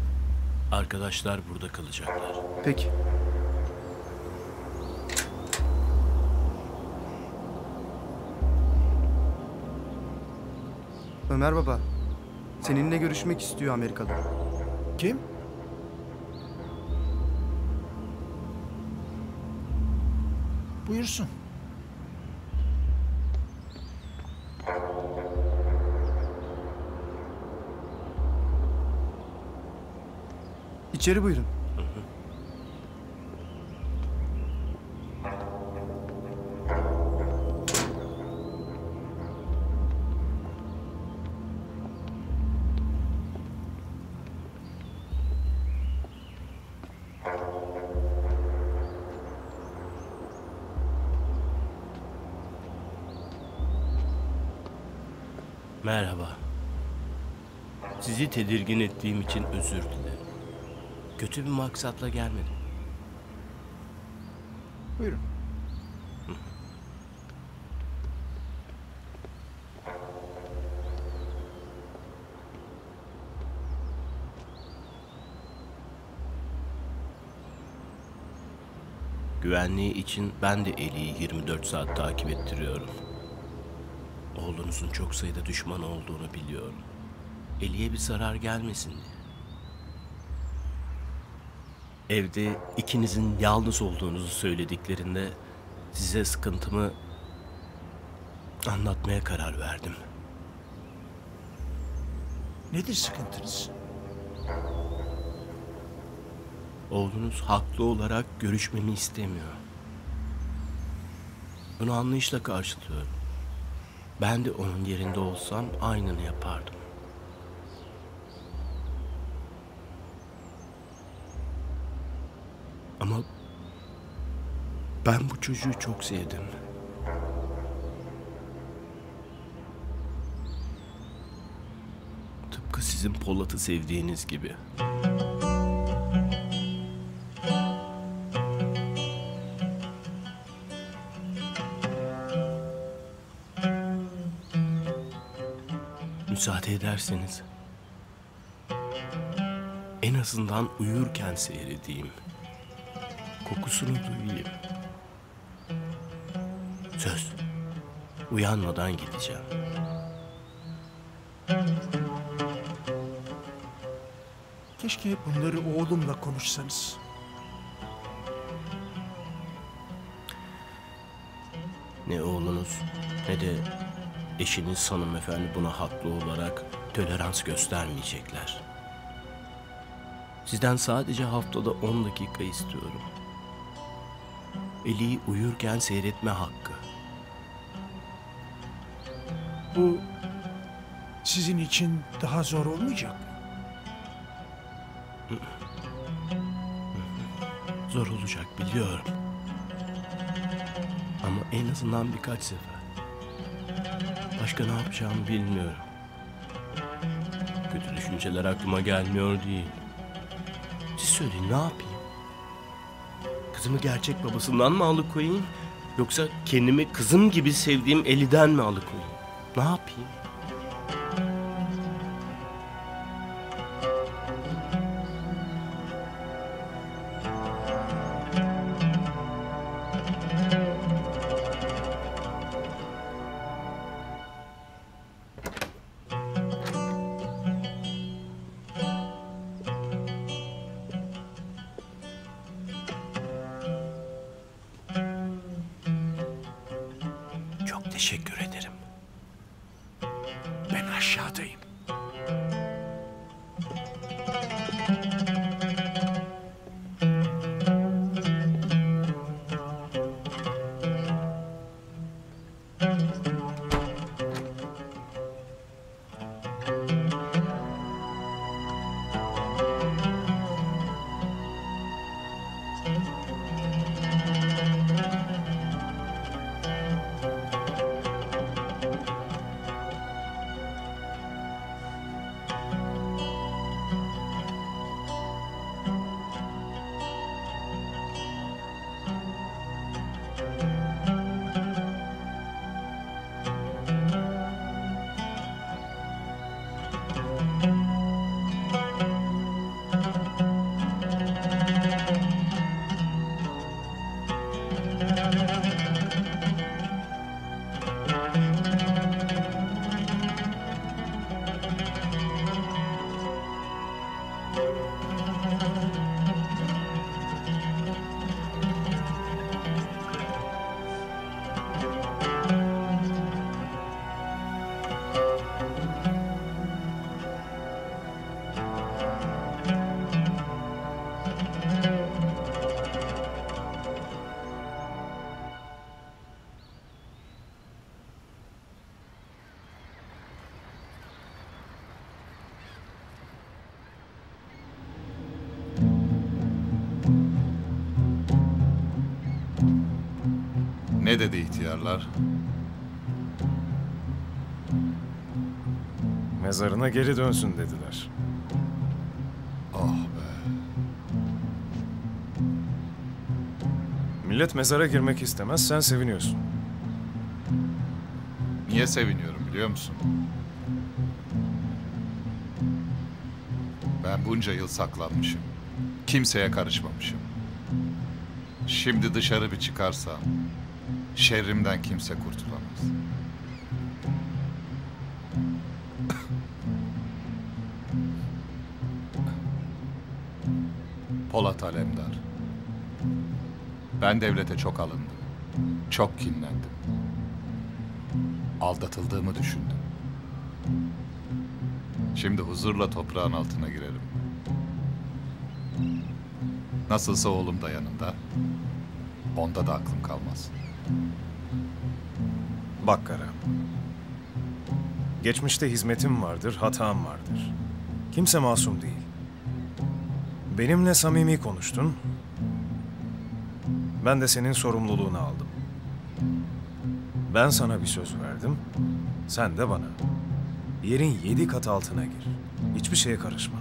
Arkadaşlar burada kalacaklar. Peki. Ömer Baba, seninle görüşmek istiyor Amerikalı. Kim? Buyursun. İçeri buyurun. tedirgin ettiğim için özür dilerim. Kötü bir maksatla gelmedim. Buyurun. Güvenliği için ben de Eli'yi 24 saat takip ettiriyorum. Oğlunuzun çok sayıda düşmanı olduğunu biliyorum. Eli'ye bir zarar gelmesin diye. Evde ikinizin yalnız olduğunuzu söylediklerinde size sıkıntımı anlatmaya karar verdim. Nedir sıkıntınız? Oğlunuz haklı olarak görüşmemi istemiyor. Bunu anlayışla karşılıyorum. Ben de onun yerinde olsam aynını yapardım. Ama ben bu çocuğu çok sevdim. Tıpkı sizin Polat'ı sevdiğiniz gibi. Müsaade ederseniz en azından uyurken seyredeyim. Kokusunu duyayım. Söz. Uyanmadan gideceğim. Keşke bunları oğlumla konuşsanız. Ne oğlunuz ne de eşiniz hanımefendi buna haklı olarak tolerans göstermeyecekler. Sizden sadece haftada 10 dakika istiyorum. Eli'yi uyurken seyretme hakkı. Bu sizin için daha zor olmayacak mı? Zor olacak biliyorum. Ama en azından birkaç sefer. Başka ne yapacağımı bilmiyorum. Kötü düşünceler aklıma gelmiyor değil. Siz söyleyin ne yapayım? Kızımı gerçek babasından mı alıkoyayım? Yoksa kendimi kızım gibi sevdiğim Eli'den mi alıkoyayım? Ne yapayım? Mezarına geri dönsün dediler. Ah be. Millet mezara girmek istemez, sen seviniyorsun. Niye seviniyorum biliyor musun? Ben bunca yıl saklanmışım. Kimseye karışmamışım. Şimdi dışarı bir çıkarsam şerrimden kimse kurtulamaz. Polat Alemdar. Ben devlete çok alındım. Çok kinlendim. Aldatıldığımı düşündüm. Şimdi huzurla toprağın altına girerim. Nasılsa oğlum da yanında. Onda da aklım kalmaz. Bak Kara. Geçmişte hizmetim vardır, hatam vardır. Kimse masum değil. Benimle samimi konuştun. Ben de senin sorumluluğunu aldım. Ben sana bir söz verdim. Sen de bana. Yerin yedi kat altına gir. Hiçbir şeye karışma.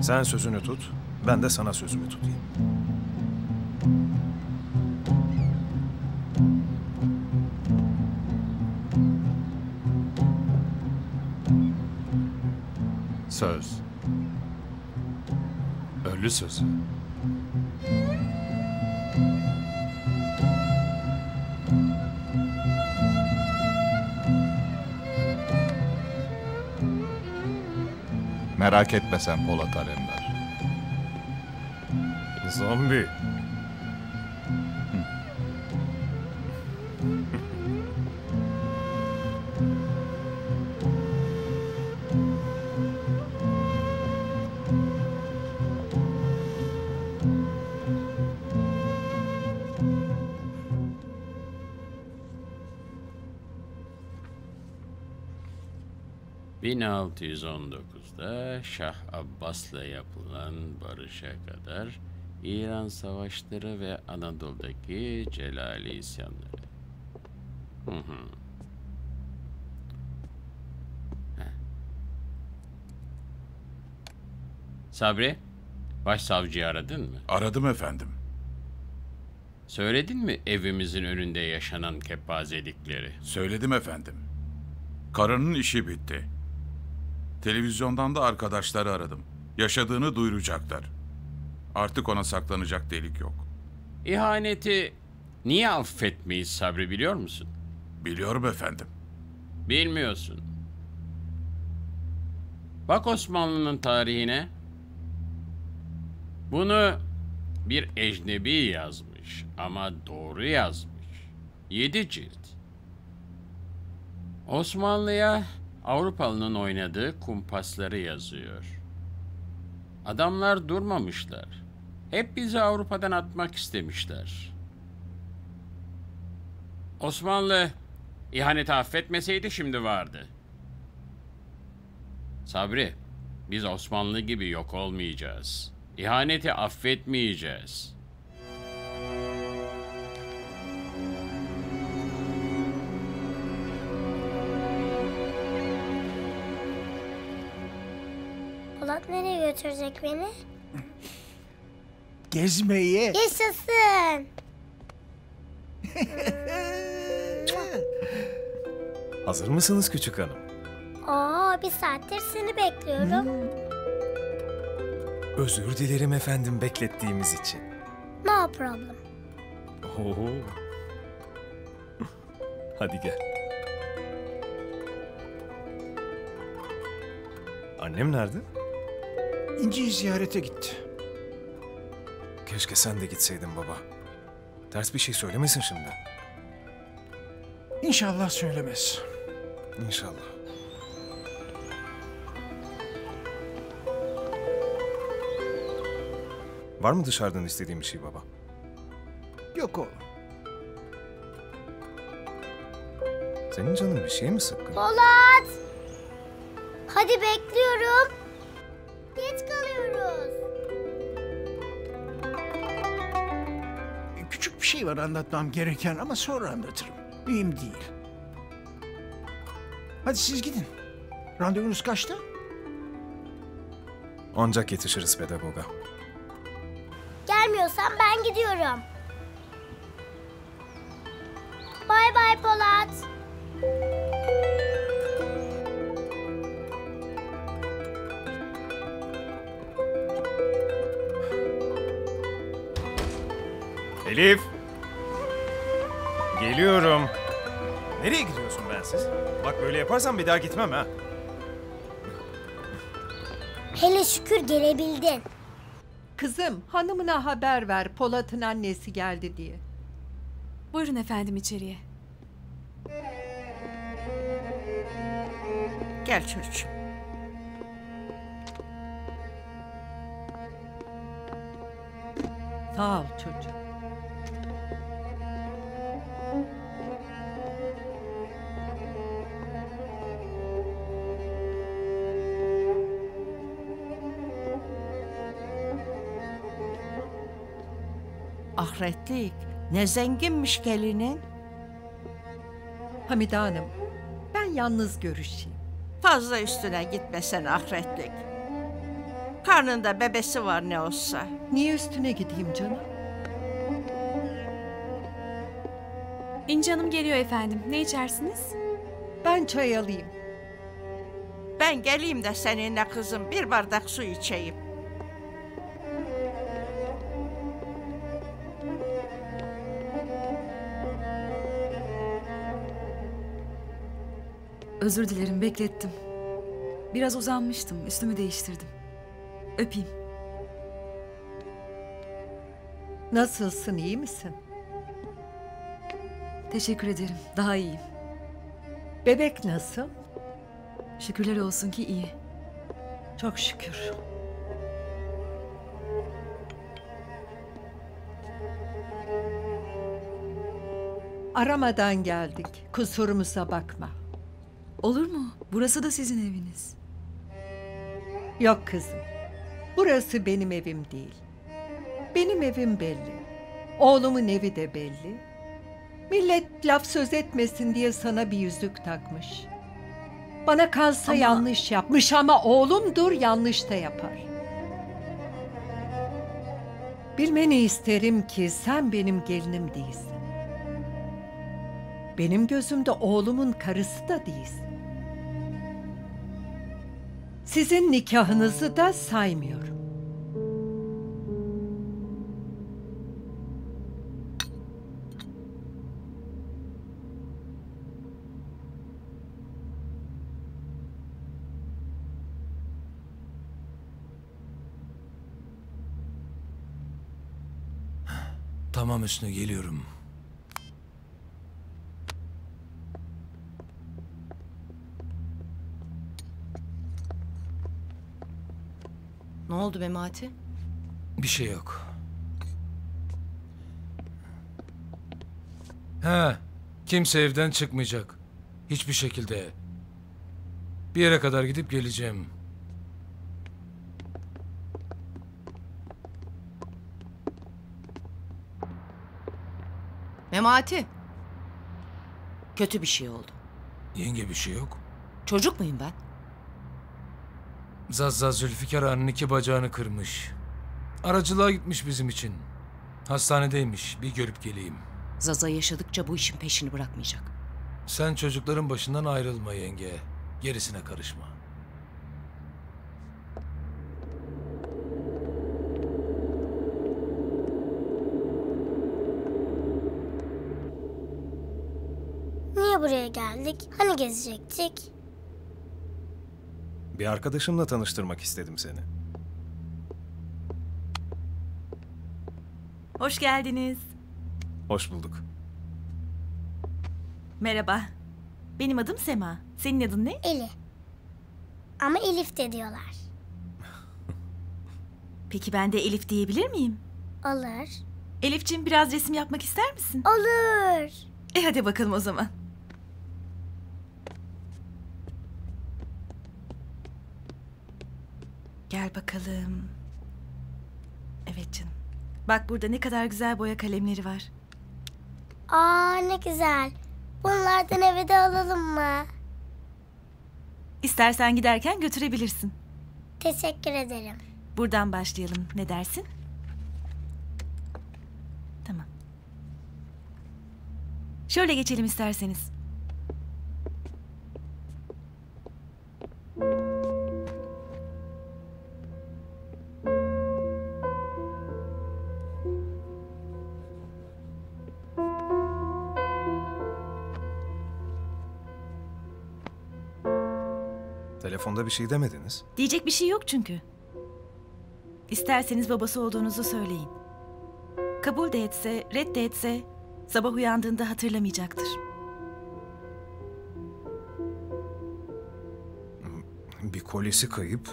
Sen sözünü tut, ben de sana sözümü tutayım. Söz. Ölü sözü. Merak etme sen Polat Alemdar. Zombi. ...1619'da Şah Abbas'la yapılan barışa kadar... ...İran savaşları ve Anadolu'daki Celali isyanları. Hı hı. Heh. Sabri, başsavcıyı aradın mı? Aradım efendim. Söyledin mi evimizin önünde yaşanan kepazelikleri? Söyledim efendim. Karının işi bitti. Televizyondan da arkadaşları aradım. Yaşadığını duyuracaklar. Artık ona saklanacak delik yok. İhaneti niye affetmeyiz Sabri biliyor musun? Biliyorum efendim. Bilmiyorsun. Bak Osmanlı'nın tarihine. Bunu bir ecnebi yazmış ama doğru yazmış. Yedi cilt. Osmanlı'ya Avrupalı'nın oynadığı kumpasları yazıyor. Adamlar durmamışlar. Hep bizi Avrupa'dan atmak istemişler. Osmanlı ihaneti affetmeseydi şimdi vardı. Sabri, biz Osmanlı gibi yok olmayacağız. İhaneti affetmeyeceğiz. Götürecek beni? Gezmeye. Yaşasın. Hazır mısınız küçük hanım? Oo, bir saattir seni bekliyorum. Özür dilerim efendim beklettiğimiz için. No problem. Oo. Hadi gel. Annem nerede? İnci'yi ziyarete gitti. Keşke sen de gitseydin baba. Ters bir şey söylemesin şimdi. İnşallah söylemez. İnşallah. Var mı dışarıdan istediğin bir şey baba? Yok oğlum. Senin canın bir şey mi sıkkın? Polat! Hadi bekliyorum. Şey var anlatmam gereken ama sonra anlatırım. Mühim değil. Hadi siz gidin. Randevunuz kaçta? Ancak yetişiriz pedagoga. Gelmiyorsan ben gidiyorum. Bay bay Polat. Elif! Geliyorum. Nereye gidiyorsun bensiz? Bak böyle yaparsan bir daha gitmem ha. Hele şükür gelebildin. Kızım hanımına haber ver Polat'ın annesi geldi diye. Buyurun efendim içeriye. Gel çocuğum. Sağ ol çocuğum. Ahretlik. Ne zenginmiş gelinin. Hamide Hanım ben yalnız görüşeyim. Fazla üstüne gitmesen ahretlik. Karnında bebesi var ne olsa. Niye üstüne gideyim canım? İnci Hanım geliyor efendim. Ne içersiniz? Ben çay alayım. Ben geleyim de seninle kızım bir bardak su içeyim. Özür dilerim beklettim. Biraz uzanmıştım. Üstümü değiştirdim. Öpeyim. Nasılsın iyi misin? Teşekkür ederim. Daha iyiyim. Bebek nasıl? Şükürler olsun ki iyi. Çok şükür. Aramadan geldik. Kusurumuza bakma. Olur mu? Burası da sizin eviniz. Yok kızım. Burası benim evim değil. Benim evim belli. Oğlumun evi de belli. Millet laf söz etmesin diye sana bir yüzük takmış. Bana kalsa Ama- yanlış yapmış ama oğlumdur yanlış da yapar. Bilmeni isterim ki sen benim gelinim değilsin. Benim gözümde oğlumun karısı da değilsin. Sizin nikahınızı da saymıyorum. Tamam Hüsnü geliyorum. Ne oldu Memati? Bir şey yok. He, kimse evden çıkmayacak. Hiçbir şekilde. Bir yere kadar gidip geleceğim. Memati. Kötü bir şey oldu. Yenge bir şey yok. Çocuk muyum ben? Zazza Zülfikar Ağa'nın iki bacağını kırmış. Aracılığa gitmiş bizim için. Hastanedeymiş. Bir görüp geleyim. Zaza yaşadıkça bu işin peşini bırakmayacak. Sen çocukların başından ayrılma yenge. Gerisine karışma. Niye buraya geldik? Hani gezecektik? Bir arkadaşımla tanıştırmak istedim seni. Hoş geldiniz. Hoş bulduk. Merhaba. Benim adım Sema. Senin adın ne? Eli. Ama Elif de diyorlar. Peki ben de Elif diyebilir miyim? Olur. Elif'ciğim biraz resim yapmak ister misin? Olur. E hadi bakalım o zaman. Gel bakalım. Evet canım. Bak burada ne kadar güzel boya kalemleri var. Aa ne güzel. Bunlardan eve de alalım mı? İstersen giderken götürebilirsin. Teşekkür ederim. Buradan başlayalım. Ne dersin? Tamam. Şöyle geçelim isterseniz. Telefonda bir şey demediniz. Diyecek bir şey yok çünkü. İsterseniz babası olduğunuzu söyleyin. Kabul de etse, red de etse sabah uyandığında hatırlamayacaktır. Bir kolyesi kayıp.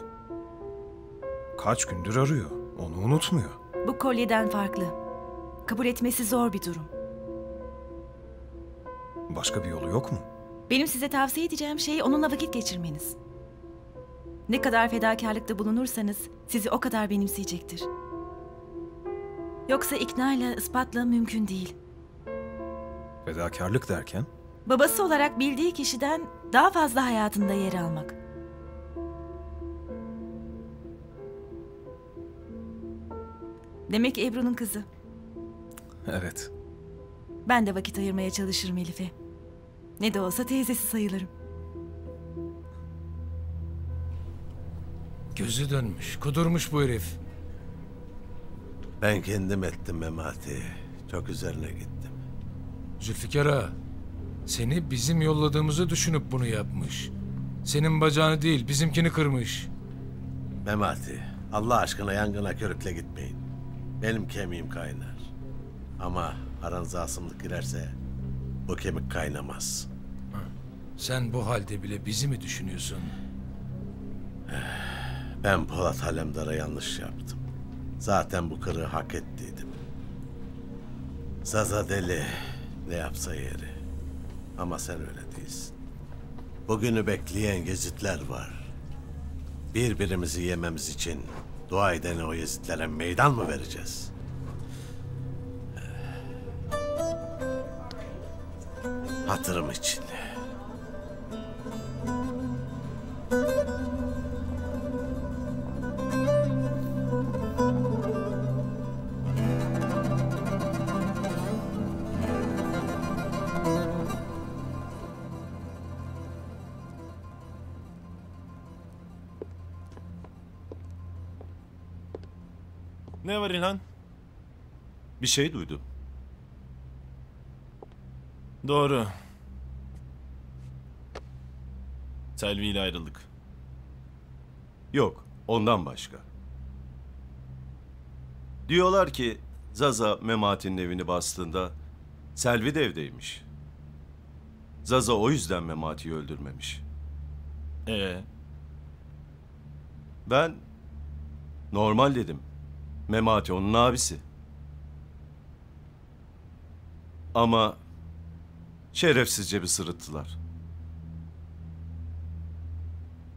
Kaç gündür arıyor. Onu unutmuyor. Bu kolyeden farklı. Kabul etmesi zor bir durum. Başka bir yolu yok mu? Benim size tavsiye edeceğim şey onunla vakit geçirmeniz. Ne kadar fedakarlıkta bulunursanız sizi o kadar benimseyecektir. Yoksa ikna ile ispatla mümkün değil. Fedakarlık derken? Babası olarak bildiği kişiden daha fazla hayatında yer almak. Demek Ebru'nun kızı. Evet. Ben de vakit ayırmaya çalışırım Elif'e. Ne de olsa teyzesi sayılırım. Gözü dönmüş, kudurmuş bu herif. Ben kendim ettim Memati. Çok üzerine gittim. Zülfikar ağa, seni bizim yolladığımızı düşünüp bunu yapmış. Senin bacağını değil, bizimkini kırmış. Memati, Allah aşkına yangına körükle gitmeyin. Benim kemiğim kaynar. Ama aranıza asımlık girerse bu kemik kaynamaz. Sen bu halde bile bizi mi düşünüyorsun? Ben Polat Alemdar'a yanlış yaptım. Zaten bu kırığı hak ettiydim. Zaza deli ne yapsa yeri. Ama sen öyle değilsin. Bugünü bekleyen gezitler var. Birbirimizi yememiz için dua eden o yezitlere meydan mı vereceğiz? Hatırım için. Ne var İlhan? Bir şey duydum. Doğru. Selvi ile ayrıldık. Yok, ondan başka. Diyorlar ki Zaza Memati'nin evini bastığında Selvi de evdeymiş. Zaza o yüzden Memati'yi öldürmemiş. Ee, Ben normal dedim. Memati onun abisi. Ama şerefsizce bir sırıttılar.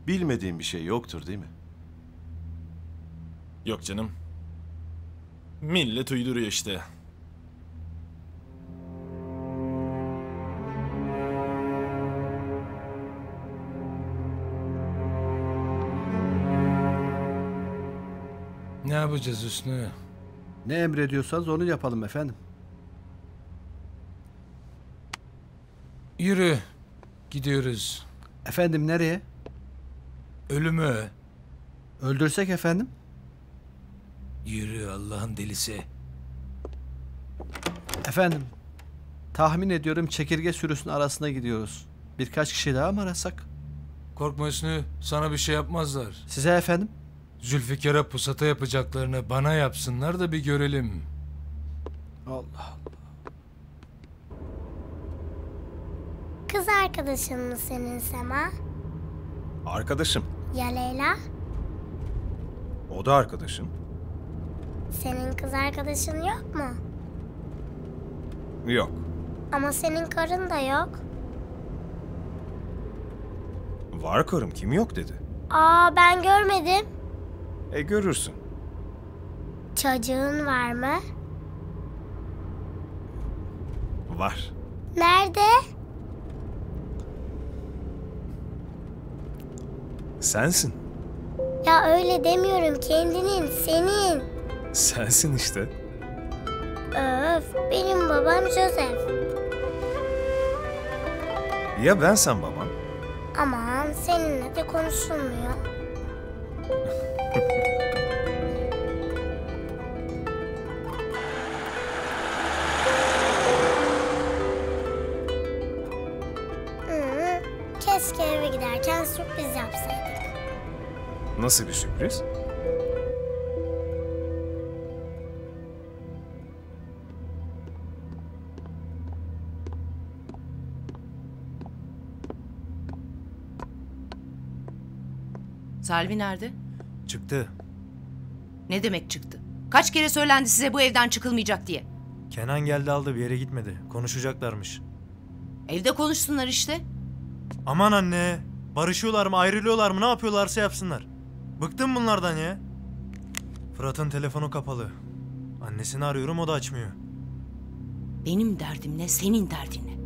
Bilmediğim bir şey yoktur değil mi? yok canım. Millet uyduruyor işte. Ne yapacağız Hüsnü? Ne emrediyorsanız onu yapalım efendim. Yürü. Gidiyoruz. Efendim nereye? Ölümü. Öldürsek efendim? Yürü Allah'ın delisi. Efendim. Tahmin ediyorum çekirge sürüsünün arasına gidiyoruz. Birkaç kişi daha mı arasak? Korkma Hüsnü. Sana bir şey yapmazlar. Size efendim? Zülfikar'a pusata yapacaklarını bana yapsınlar da bir görelim. Allah Allah. Kız arkadaşın mı senin Sema? Arkadaşım. Ya Leyla? O da arkadaşım. Senin kız arkadaşın yok mu? Yok. Ama senin karın da yok. Var karım kim yok dedi. Aa ben görmedim. E görürsün. Çocuğun var mı? Var. Nerede? Sensin. Ya öyle demiyorum kendinin, senin. Sensin işte. Öf, benim babam Joseph. Ya ben sen babam? Aman seninle de konuşulmuyor. Nasıl bir sürpriz? Selvi nerede? Çıktı. Ne demek çıktı? Kaç kere söylendi size bu evden çıkılmayacak diye. Kenan geldi aldı bir yere gitmedi. Konuşacaklarmış. Evde konuşsunlar işte. Aman anne. Barışıyorlar mı ayrılıyorlar mı ne yapıyorlarsa yapsınlar. Bıktım bunlardan ya. Fırat'ın telefonu kapalı. Annesini arıyorum o da açmıyor. Benim derdim ne, senin derdin ne?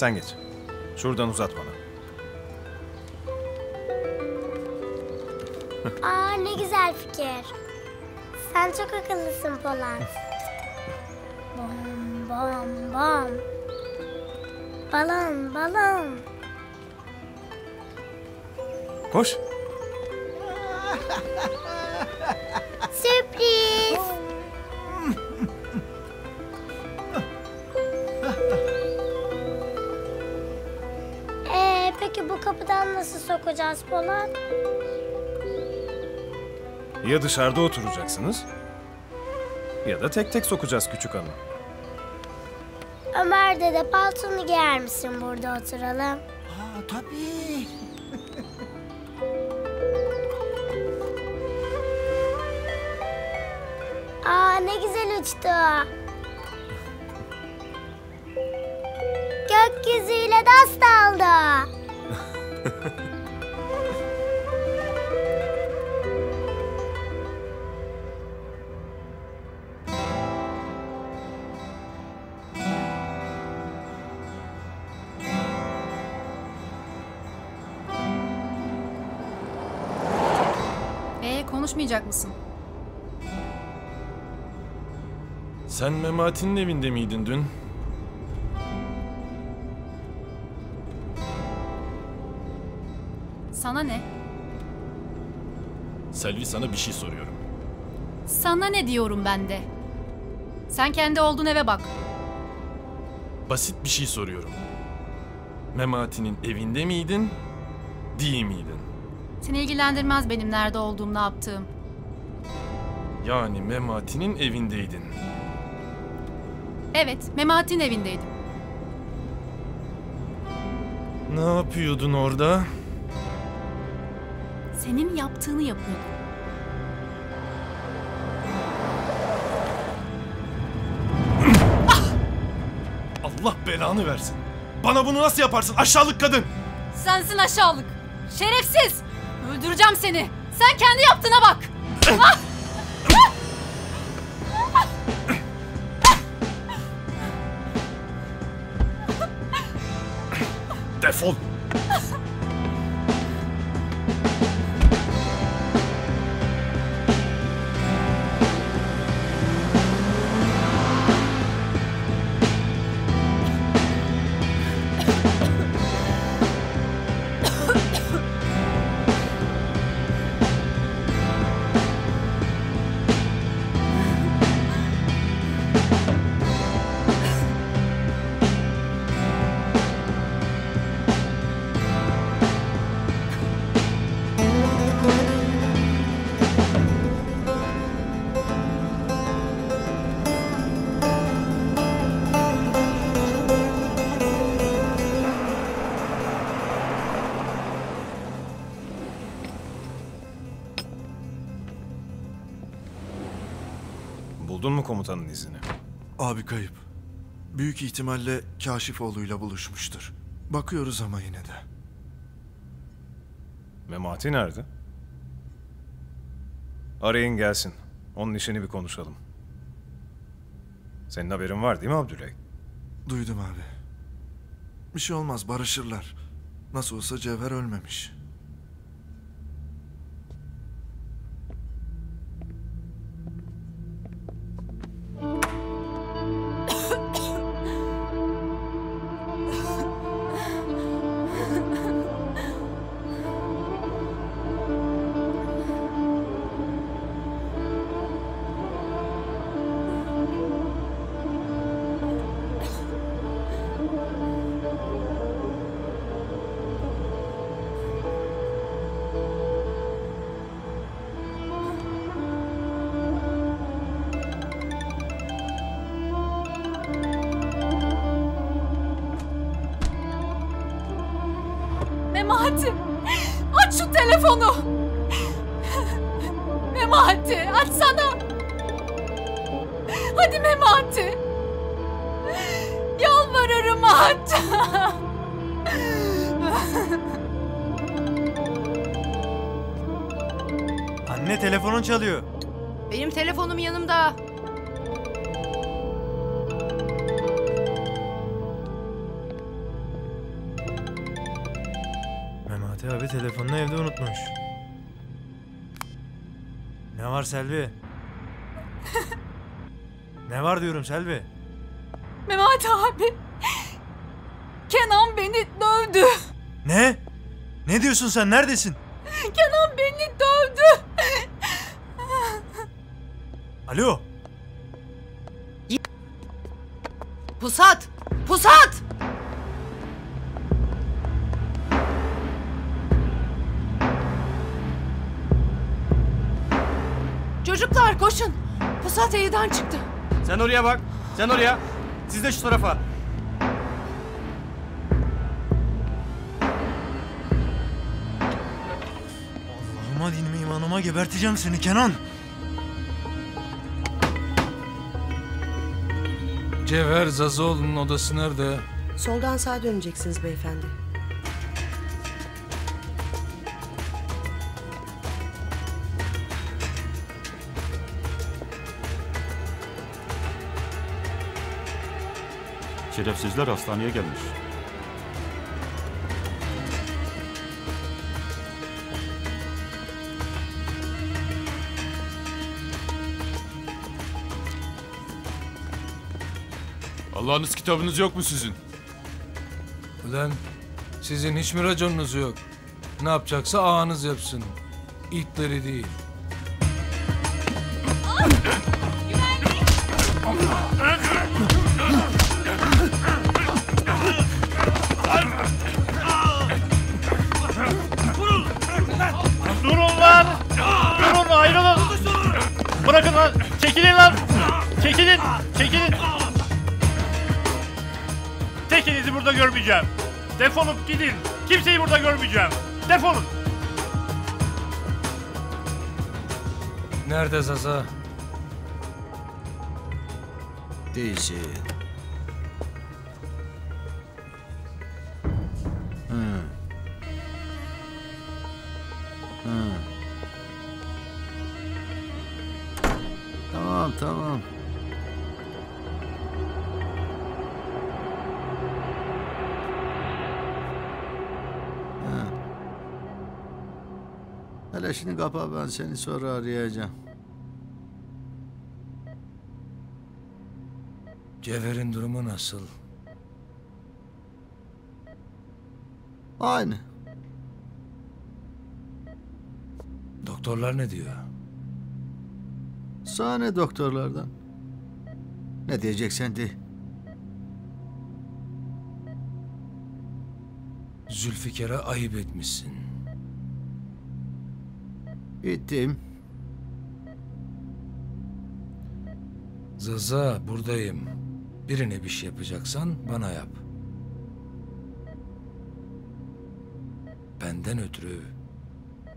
Sen geç. Şuradan uzat bana. Aa ne güzel fikir. Sen çok akıllısın Polat. Bom bom bom. Balon balon. Koş. Sokacağız Polat? Ya dışarıda oturacaksınız ya da tek tek sokacağız küçük hanım. Ömer dede paltonu giyer misin burada oturalım? Aa, tabii. Aa ne güzel uçtu. Gökyüzüyle dost aldı. Konuşmayacak mısın? Sen Memati'nin evinde miydin dün? Sana ne? Selvi sana bir şey soruyorum. Sana ne diyorum ben de? Sen kendi olduğun eve bak. Basit bir şey soruyorum. Memati'nin evinde miydin? Değil miydin? Seni ilgilendirmez benim nerede olduğum, ne yaptığım. Yani Memati'nin evindeydin. Evet, Memati'nin evindeydim. Ne yapıyordun orada? Senin yaptığını yapıyordum. Allah belanı versin. Bana bunu nasıl yaparsın aşağılık kadın? Sensin aşağılık. Şerefsiz. Öldüreceğim seni. Sen kendi yaptığına bak. Ah! Komutanın izini? Abi kayıp. Büyük ihtimalle Kaşifoğlu'yla buluşmuştur. Bakıyoruz ama yine de. Memati nerede? Arayın gelsin. Onun işini bir konuşalım. Senin haberin var değil mi Abdüley? Duydum abi. Bir şey olmaz barışırlar. Nasıl olsa Cevher ölmemiş. Selvi? ne var diyorum Selvi? Memati abi. Kenan beni dövdü. Ne? Ne diyorsun sen? Neredesin? Kenan beni dövdü. Alo. Sen oraya bak. Sen oraya. Siz de şu tarafa. Allah'ıma dinime imanıma geberteceğim seni Kenan. Cevher Zazoğlu'nun odası nerede? Soldan sağa döneceksiniz beyefendi. Şerefsizler hastaneye gelmiş. Allah'ınız kitabınız yok mu sizin? Ulan sizin hiç mi raconunuz yok? Ne yapacaksa ağanız yapsın. İtleri değil. Gidin. Kimseyi burada görmeyeceğim. Defolun. Nerede Zaza? Değilsin. Şimdi kapa ben seni sonra arayacağım. Cevher'in durumu nasıl? Aynı. Doktorlar ne diyor? Sahne doktorlardan. Ne diyeceksen de. Zülfikar'a ayıp etmişsin. Ettim. Zaza buradayım. Birine bir şey yapacaksan bana yap. Benden ötürü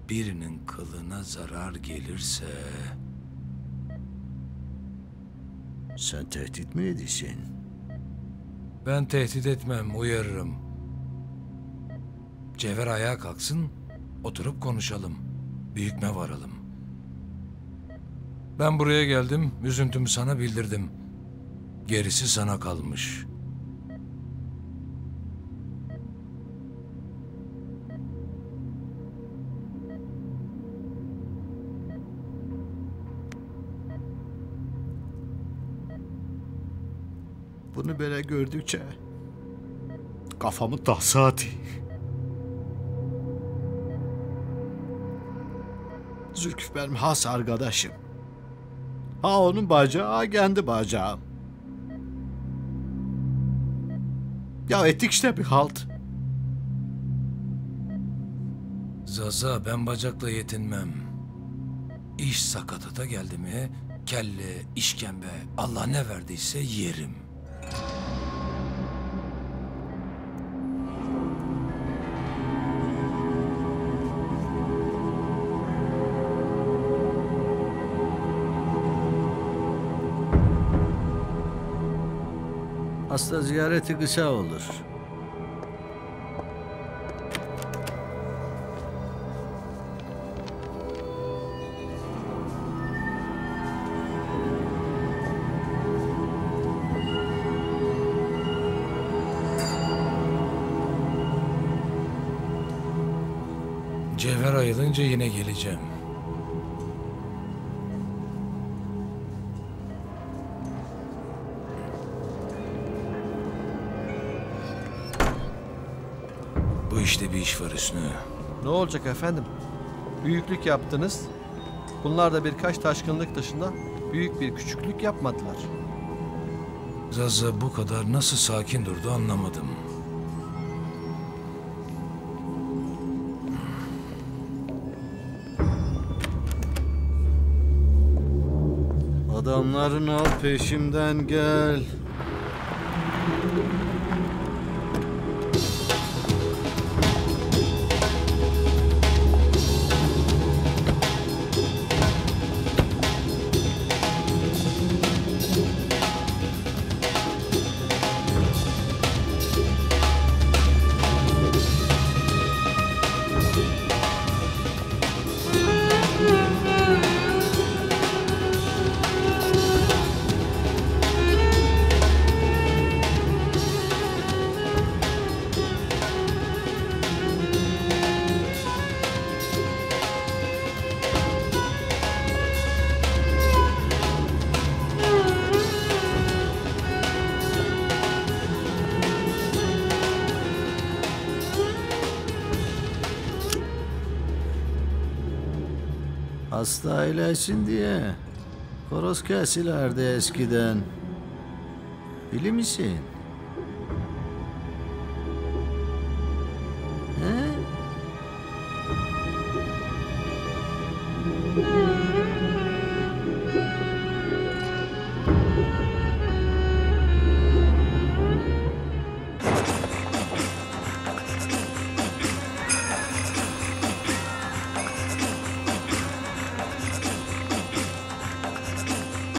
birinin kılına zarar gelirse... Sen tehdit mi ediyorsun? Ben tehdit etmem, uyarırım. Cevher ayağa kalksın, oturup konuşalım. Büyükme varalım. Ben buraya geldim, üzüntümü sana bildirdim. Gerisi sana kalmış. Bunu böyle gördükçe kafamı tahsa Zülküf benim has arkadaşım. Ha onun bacağı, ha kendi bacağım. Ya ettik işte bir halt. Zaza ben bacakla yetinmem. İş sakatata geldi mi kelle, işkembe Allah ne verdiyse yerim. Hasta ziyareti kısa olur. Cevher ayılınca yine geleceğim. İşte bir iş var Hüsnü. Ne olacak efendim? Büyüklük yaptınız. Bunlar da birkaç taşkınlık dışında büyük bir küçüklük yapmadılar. Zaza bu kadar nasıl sakin durdu anlamadım. Adamların al peşimden gel. İyileşsin diye. Horoz kesilerdi eskiden. Bilir misin?